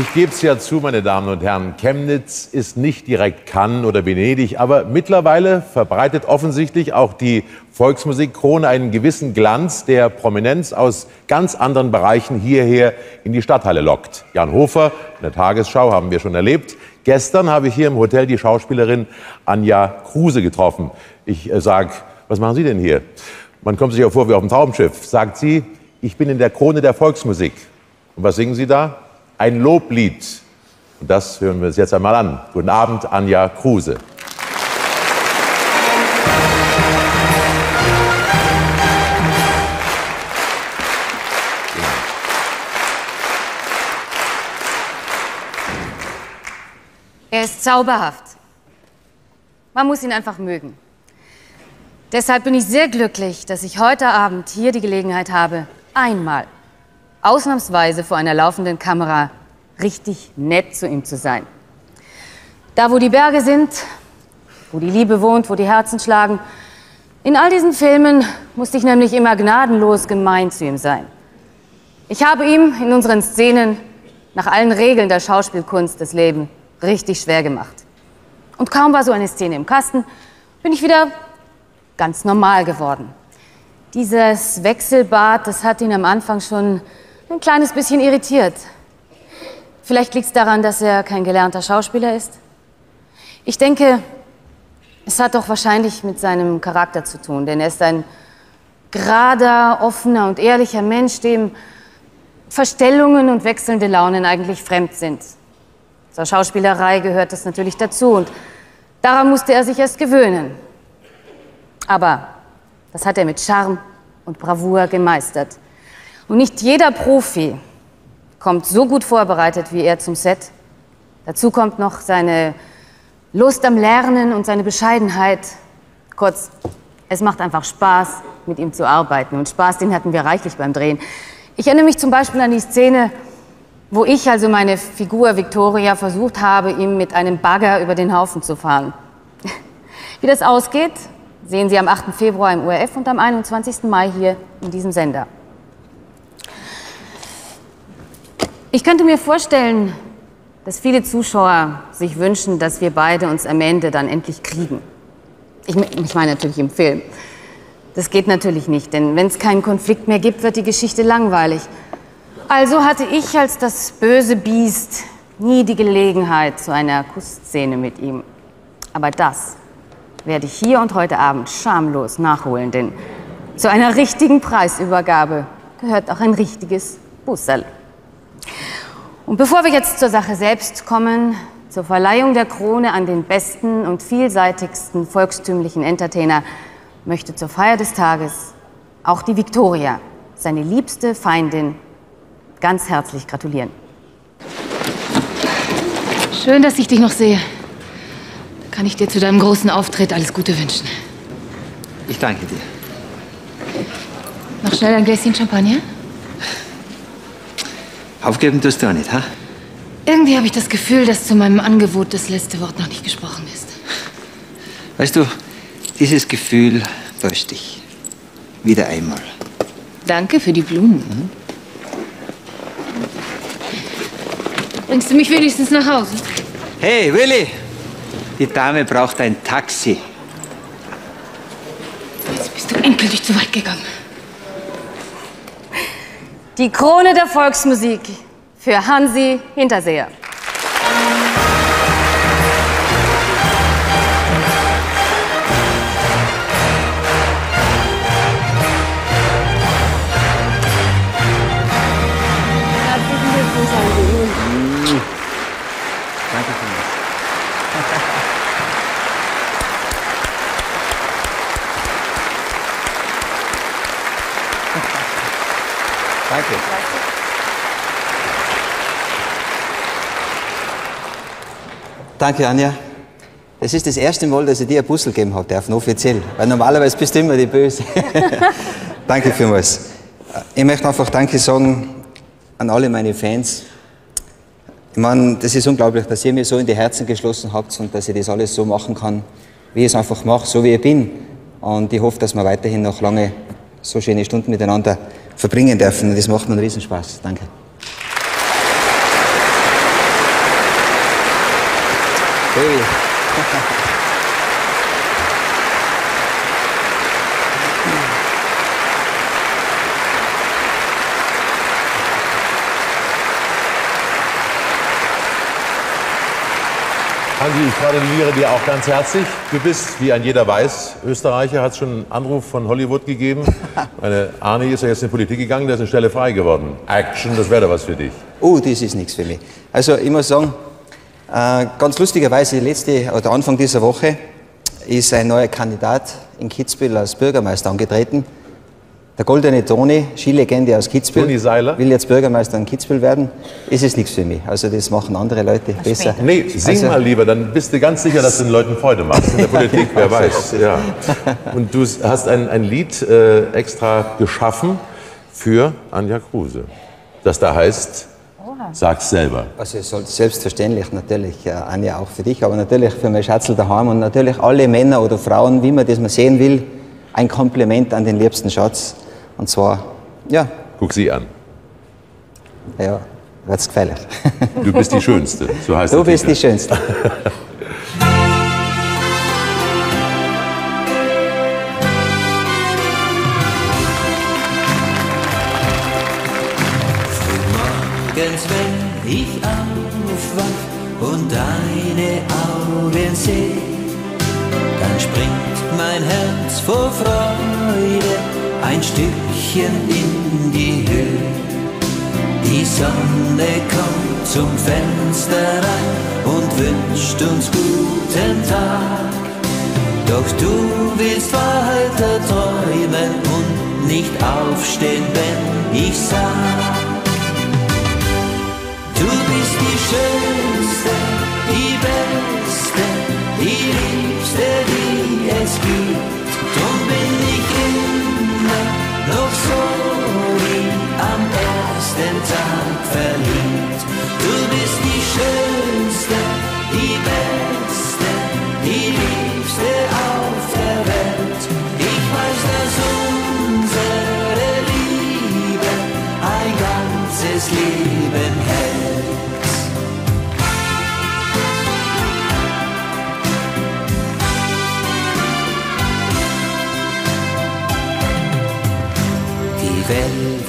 Ich gebe es ja zu, meine Damen und Herren, Chemnitz ist nicht direkt Cannes oder Venedig, aber mittlerweile verbreitet offensichtlich auch die Volksmusikkrone einen gewissen Glanz, der Prominenz aus ganz anderen Bereichen hierher in die Stadthalle lockt. Jan Hofer in der Tagesschau haben wir schon erlebt. Gestern habe ich hier im Hotel die Schauspielerin Anja Kruse getroffen. Ich äh, sage, was machen Sie denn hier? Man kommt sich ja vor wie auf dem Traumschiff. Sagt sie, ich bin in der Krone der Volksmusik. Und was singen Sie da? Ein Loblied. Und das hören wir uns jetzt einmal an. Guten Abend, Anja Kruse. Er ist zauberhaft. Man muss ihn einfach mögen. Deshalb bin ich sehr glücklich, dass ich heute Abend hier die Gelegenheit habe, einmal, ausnahmsweise vor einer laufenden Kamera, richtig nett zu ihm zu sein. Da, wo die Berge sind, wo die Liebe wohnt, wo die Herzen schlagen, in all diesen Filmen musste ich nämlich immer gnadenlos gemein zu ihm sein. Ich habe ihm in unseren Szenen nach allen Regeln der Schauspielkunst das Leben richtig schwer gemacht. Und kaum war so eine Szene im Kasten, bin ich wieder ganz normal geworden. Dieses Wechselbad, das hat ihn am Anfang schon ein kleines bisschen irritiert. Vielleicht liegt es daran, dass er kein gelernter Schauspieler ist. Ich denke, es hat doch wahrscheinlich mit seinem Charakter zu tun, denn er ist ein gerader, offener und ehrlicher Mensch, dem Verstellungen und wechselnde Launen eigentlich fremd sind. Zur Schauspielerei gehört das natürlich dazu und daran musste er sich erst gewöhnen. Aber das hat er mit Charme und Bravour gemeistert. Und nicht jeder Profi kommt so gut vorbereitet wie er zum Set. Dazu kommt noch seine Lust am Lernen und seine Bescheidenheit. Kurz, es macht einfach Spaß, mit ihm zu arbeiten. Und Spaß, den hatten wir reichlich beim Drehen. Ich erinnere mich zum Beispiel an die Szene, wo ich, also meine Figur Victoria, versucht habe, ihm mit einem Bagger über den Haufen zu fahren. Wie das ausgeht, sehen Sie am 8. Februar im ORF und am 21. Mai hier in diesem Sender. Ich könnte mir vorstellen, dass viele Zuschauer sich wünschen, dass wir beide uns am Ende dann endlich kriegen. Ich, ich meine natürlich im Film. Das geht natürlich nicht, denn wenn es keinen Konflikt mehr gibt, wird die Geschichte langweilig. Also hatte ich als das böse Biest nie die Gelegenheit zu einer Kussszene mit ihm. Aber das werde ich hier und heute Abend schamlos nachholen, denn zu einer richtigen Preisübergabe gehört auch ein richtiges Bussel. Und bevor wir jetzt zur Sache selbst kommen, zur Verleihung der Krone an den besten und vielseitigsten volkstümlichen Entertainer, möchte zur Feier des Tages auch die Victoria, seine liebste Feindin, ganz herzlich gratulieren. Schön, dass ich dich noch sehe. Da kann ich dir zu deinem großen Auftritt alles Gute wünschen. Ich danke dir. Noch schnell ein Gläschen Champagner? Aufgeben tust du auch nicht, ha? Irgendwie habe ich das Gefühl, dass zu meinem Angebot das letzte Wort noch nicht gesprochen ist. Weißt du, dieses Gefühl täuscht dich. Wieder einmal. Danke für die Blumen. Bringst du mich wenigstens nach Hause? Hey, Willi! Die Dame braucht ein Taxi. Jetzt bist du endgültig zu weit gegangen. Die Krone der Volksmusik für Hansi Hinterseher. Danke, Anja. Es ist das erste Mal, dass ich dir ein Puzzle geben habe dürfen, offiziell. Weil normalerweise bist du immer die Böse. danke vielmals. Ich möchte einfach Danke sagen an alle meine Fans. Ich meine, das ist unglaublich, dass ihr mir so in die Herzen geschlossen habt und dass ich das alles so machen kann, wie ich es einfach mache, so wie ich bin. Und ich hoffe, dass wir weiterhin noch lange so schöne Stunden miteinander verbringen dürfen. Und das macht mir einen Riesenspaß. Danke. Baby. Hansi, ich gratuliere dir auch ganz herzlich. Du bist, wie ein jeder weiß, Österreicher, hat schon einen Anruf von Hollywood gegeben. Meine Arnie ist ja jetzt in die Politik gegangen, der ist eine Stelle frei geworden. Action, das wäre doch was für dich. Oh, das ist nichts für mich. Also ich muss sagen, ganz lustigerweise, letzte oder Anfang dieser Woche ist ein neuer Kandidat in Kitzbühel als Bürgermeister angetreten. der goldene Toni, Skilegende aus Kitzbühel, Toni Seiler. will jetzt Bürgermeister in Kitzbühel werden. Ist es nichts für mich. Also das machen andere Leute besser. Nee, sing also, mal lieber, dann bist du ganz sicher, dass du den Leuten Freude machst. In der Politik, wer weiß. Ja. Und du hast ein, ein Lied äh, extra geschaffen für Anja Kruse. Das da heißt, sag's selber. Also es soll selbstverständlich natürlich, äh, Anja, auch für dich, aber natürlich für mein Schatzel daheim und natürlich alle Männer oder Frauen, wie man das mal sehen will, ein Kompliment an den liebsten Schatz. Und zwar, ja, Guck sie an. ja, wird's gefällig. Du bist die Schönste, so heißt Du bist Titel. die Schönste. ich aufwach und deine Augen seh, dann springt mein Herz vor Freude ein Stückchen in die Höhe. Die Sonne kommt zum Fenster rein und wünscht uns guten Tag. Doch du willst weiter träumen und nicht aufstehen, wenn ich sag. Schönste, die Beste, die Liebste, die es gibt. Drum bin ich immer noch so wie am ersten Tag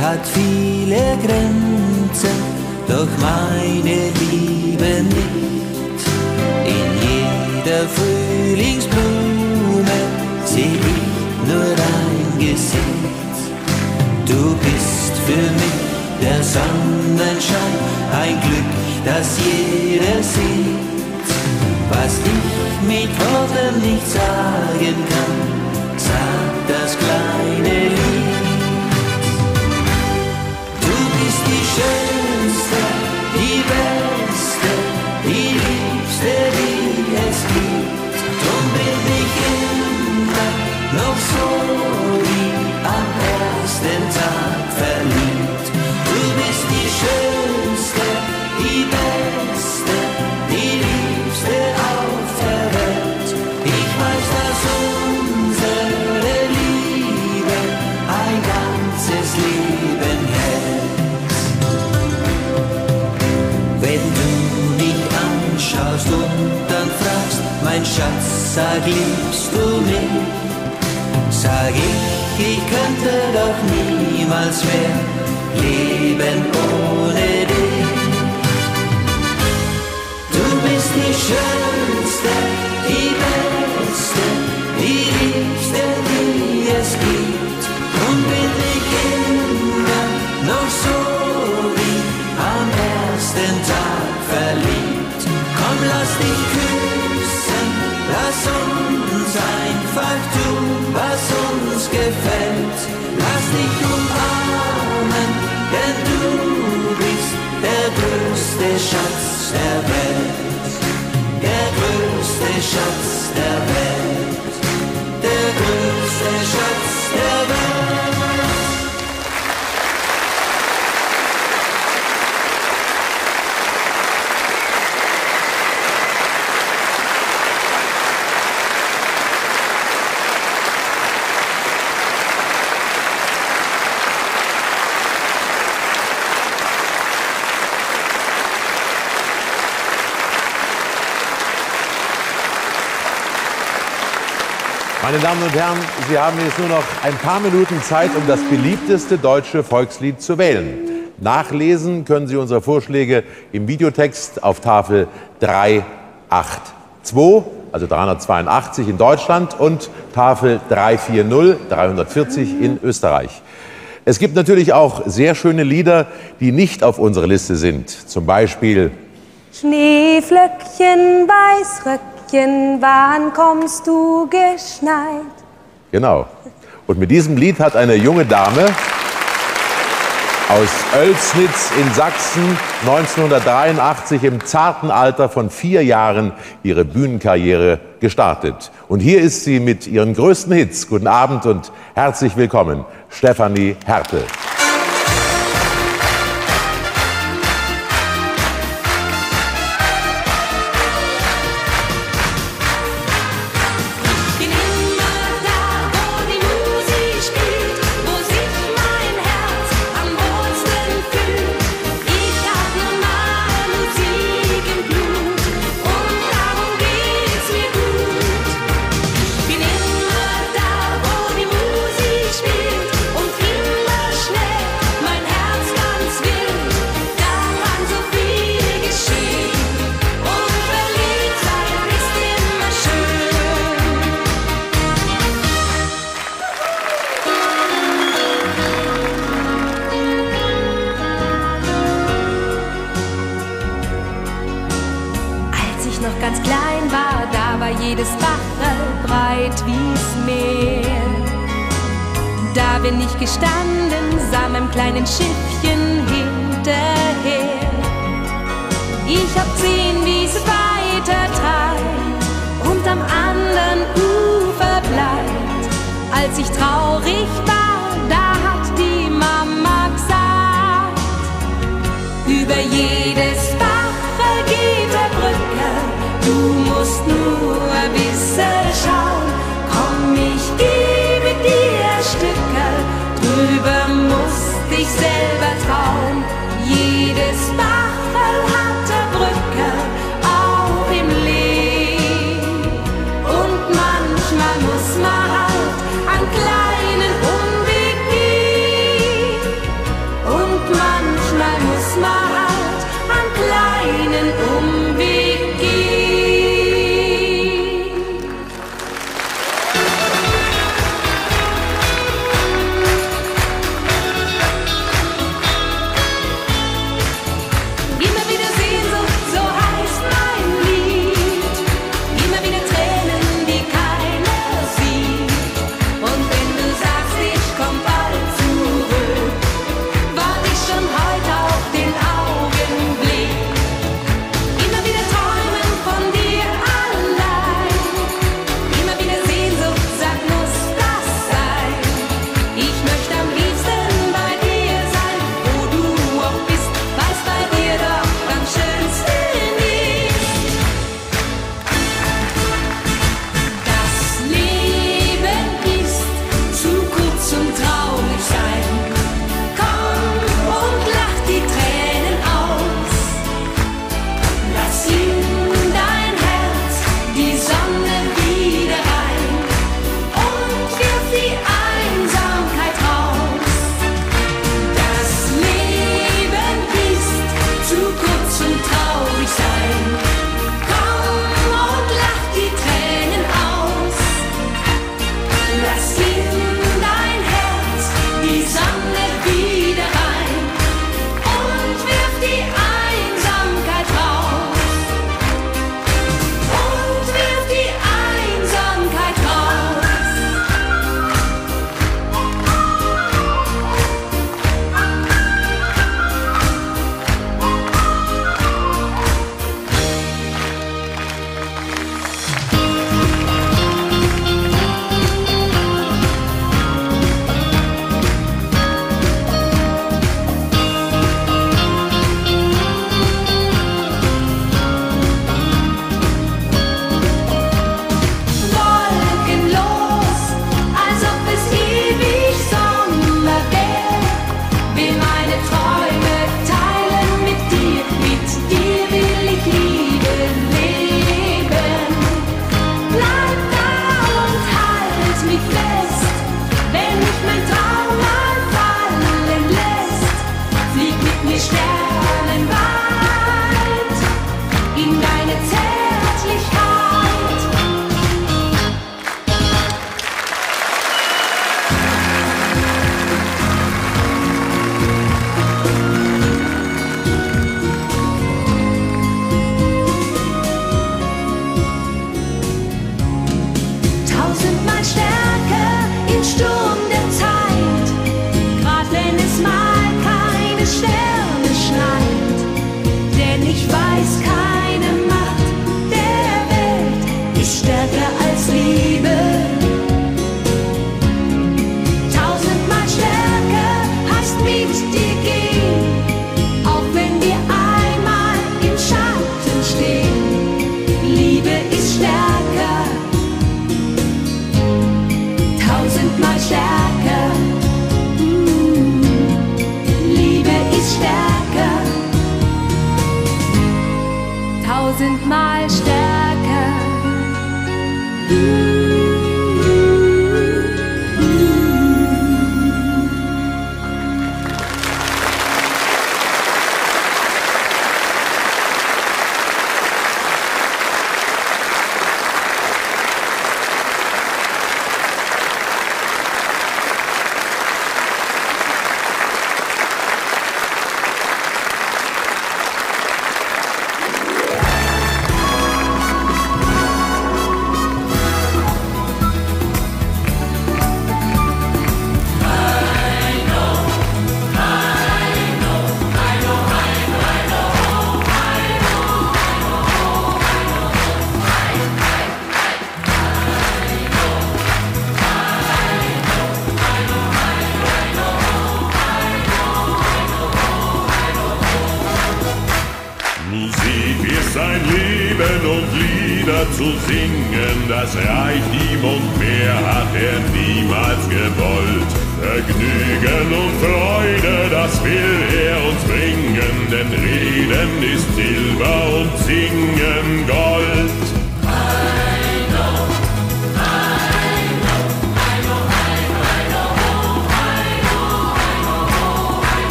hat viele Grenzen, doch meine Liebe nicht. In jeder Frühlingsblume Damen und Herren, Sie haben jetzt nur noch ein paar Minuten Zeit, um das beliebteste deutsche Volkslied zu wählen. Nachlesen können Sie unsere Vorschläge im Videotext auf Tafel 382, also 382 in Deutschland und Tafel 340, 340 in Österreich. Es gibt natürlich auch sehr schöne Lieder, die nicht auf unserer Liste sind. Zum Beispiel Schneeflöckchen, Weißröckchen, Röckchen, wann kommst du geschneit? Genau. Und mit diesem Lied hat eine junge Dame aus Oelsnitz in Sachsen 1983 im zarten Alter von vier Jahren ihre Bühnenkarriere gestartet. Und hier ist sie mit ihren größten Hits. Guten Abend und herzlich willkommen, Stefanie Härte. dich selber trauen. Jedes Mal.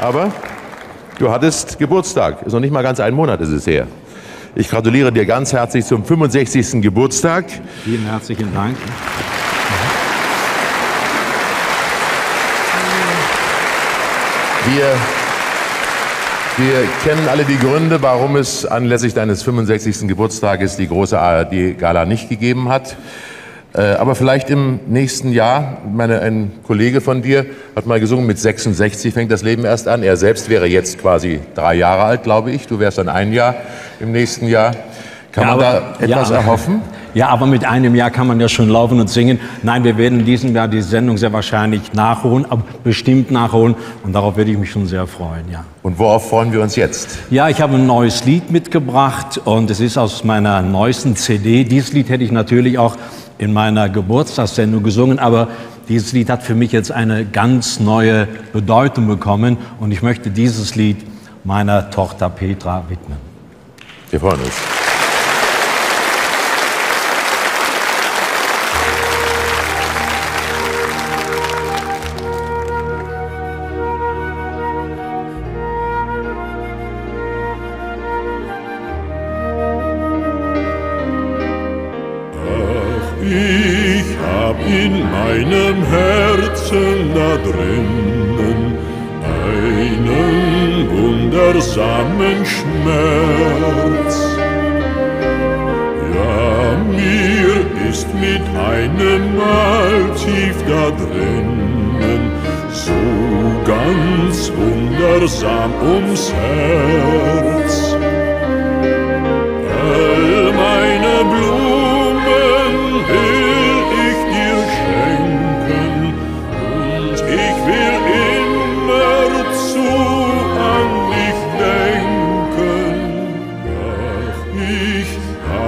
Aber du hattest Geburtstag. Ist noch nicht mal ganz ein Monat ist es her. Ich gratuliere dir ganz herzlich zum 65. Geburtstag. Vielen herzlichen Dank. Wir, wir kennen alle die Gründe, warum es anlässlich deines 65. Geburtstages die große ARD-Gala nicht gegeben hat. Äh, Aber vielleicht im nächsten Jahr, meine, ein Kollege von dir hat mal gesungen, mit 66 fängt das Leben erst an. Er selbst wäre jetzt quasi drei Jahre alt, glaube ich. Du wärst dann ein Jahr im nächsten Jahr. Kann Ja, man aber- da etwas ja, erhoffen? Ja, aber mit einem Jahr kann man ja schon laufen und singen. Nein, wir werden in diesem Jahr die Sendung sehr wahrscheinlich nachholen, aber bestimmt nachholen. Und darauf werde ich mich schon sehr freuen, ja. Und worauf freuen wir uns jetzt? Ja, ich habe ein neues Lied mitgebracht und es ist aus meiner neuesten CD. Dieses Lied hätte ich natürlich auch in meiner Geburtstagssendung gesungen, aber dieses Lied hat für mich jetzt eine ganz neue Bedeutung bekommen und ich möchte dieses Lied meiner Tochter Petra widmen. Wir freuen uns.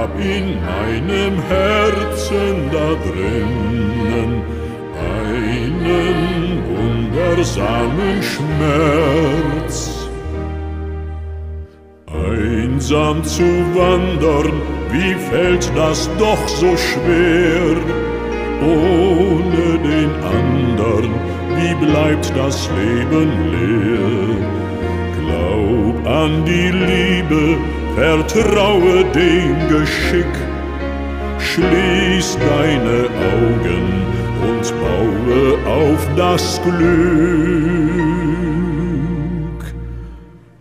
Hab in meinem Herzen da drinnen einen wundersamen Schmerz. Einsam zu wandern, wie fällt das doch so schwer? Ohne den andern, wie bleibt das Leben leer? Glaub an die Liebe, vertraue dem Geschick, schließ deine Augen und baue auf das Glück.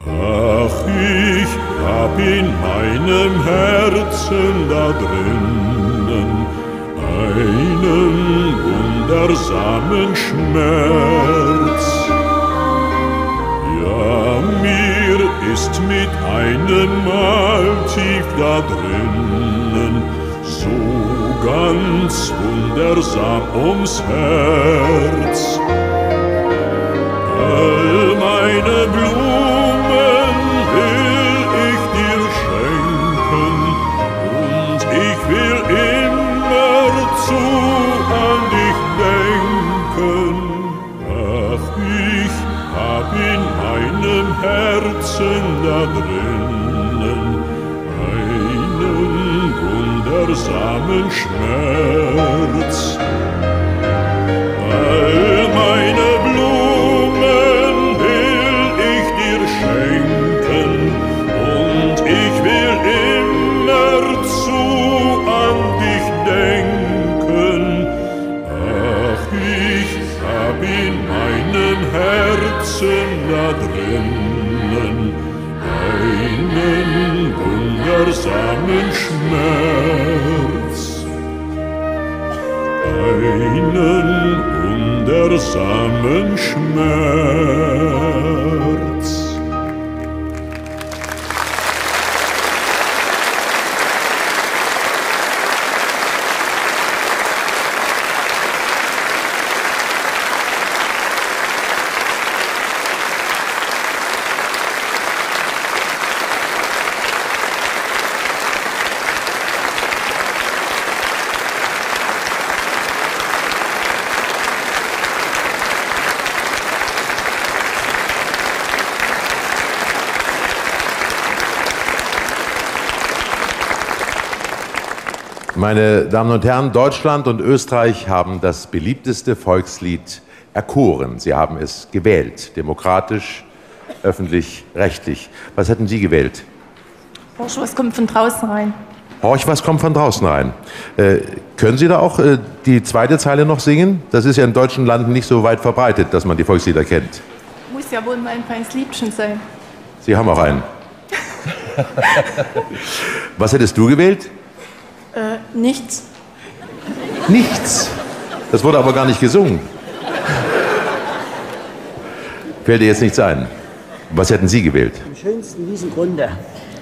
Ach, ich hab in meinem Herzen da drinnen einen wundersamen Schmerz. Ist mit einem Mal tief da drinnen so ganz wundersam ums Herz. All meine Blumen will ich dir schenken und ich will immerzu an dich denken. Ach, ich hab in meinem Herzen da drinnen einen wundersamen Schmerz. All wundersamen Schmerz einen wundersamen Schmerz. Damen und Herren, Deutschland und Österreich haben das beliebteste Volkslied erkoren. Sie haben es gewählt, demokratisch, öffentlich-rechtlich. Was hätten Sie gewählt? Horsch, was kommt von draußen rein? Horch, was kommt von draußen rein? Äh, können Sie da auch äh, die zweite Zeile noch singen? Das ist ja in deutschen Landen nicht so weit verbreitet, dass man die Volkslieder kennt. Muss ja wohl mein feines Liebchen sein. Sie haben auch einen. Was hättest du gewählt? Äh, nichts. Nichts. Das wurde aber gar nicht gesungen. Fällt dir jetzt nichts ein. Was hätten Sie gewählt? Im schönsten Wiesengrunde.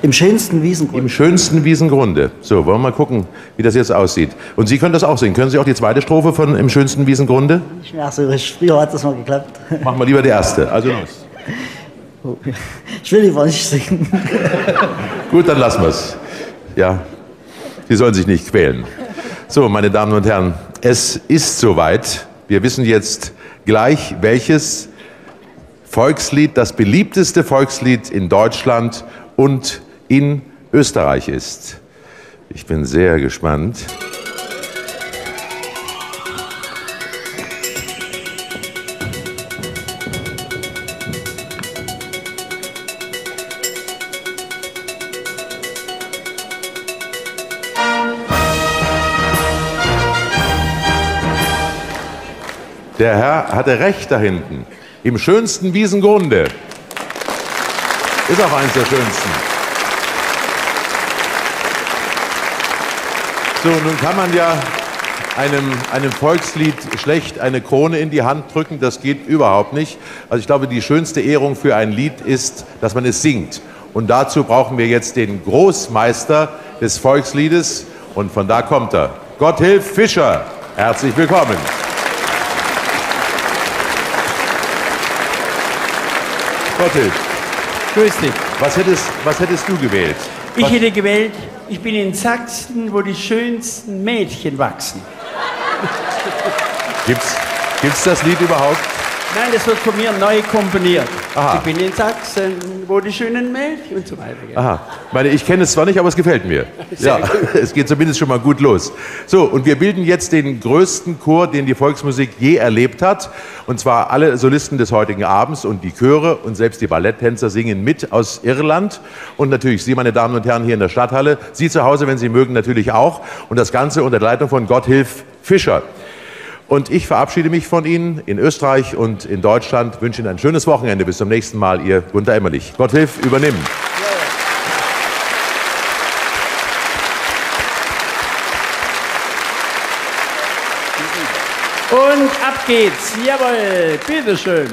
Im schönsten Wiesengrunde. Im schönsten Wiesengrunde. So, wollen wir mal gucken, wie das jetzt aussieht. Und Sie können das auch singen. Können Sie auch die zweite Strophe von Im schönsten Wiesengrunde? Nicht mehr so richtig. Früher hat das mal geklappt. Machen wir lieber die erste. Also los. Ich will lieber nicht singen. Gut, dann lassen wir es. Ja, Sie sollen sich nicht quälen. So, meine Damen und Herren, es ist soweit. Wir wissen jetzt gleich, welches Volkslied das beliebteste Volkslied in Deutschland und in Österreich ist. Ich bin sehr gespannt. Der Herr hatte recht da hinten. Im schönsten Wiesengrunde. Ist auch eins der schönsten. So, nun kann man ja einem, einem Volkslied schlecht eine Krone in die Hand drücken. Das geht überhaupt nicht. Also ich glaube, die schönste Ehrung für ein Lied ist, dass man es singt. Und dazu brauchen wir jetzt den Großmeister des Volksliedes. Und von da kommt er. Gotthilf Fischer. Herzlich willkommen. Gotthilf. Grüß dich. Was hättest, was hättest du gewählt? Ich Was- hätte gewählt, ich bin in Sachsen, wo die schönsten Mädchen wachsen. Gibt's, gibt's das Lied überhaupt? Nein, das wird von mir neu komponiert. Aha. Ich bin in Sachsen, wo die schönen Mädchen und so weiter. gell. Aha. Meine, ich kenne es zwar nicht, aber es gefällt mir. Sehr ja, gut. es geht zumindest schon mal gut los. So, und wir bilden jetzt den größten Chor, den die Volksmusik je erlebt hat. Und zwar alle Solisten des heutigen Abends und die Chöre und selbst die Balletttänzer singen mit aus Irland. Und natürlich Sie, meine Damen und Herren, hier in der Stadthalle. Sie zu Hause, wenn Sie mögen, natürlich auch. Und das Ganze unter der Leitung von Gotthilf Fischer. Und ich verabschiede mich von Ihnen in Österreich und in Deutschland, wünsche Ihnen ein schönes Wochenende. Bis zum nächsten Mal, Ihr Gunter Emmerlich. Gott hilf, übernehmen. Und ab geht's. Jawohl, bitteschön.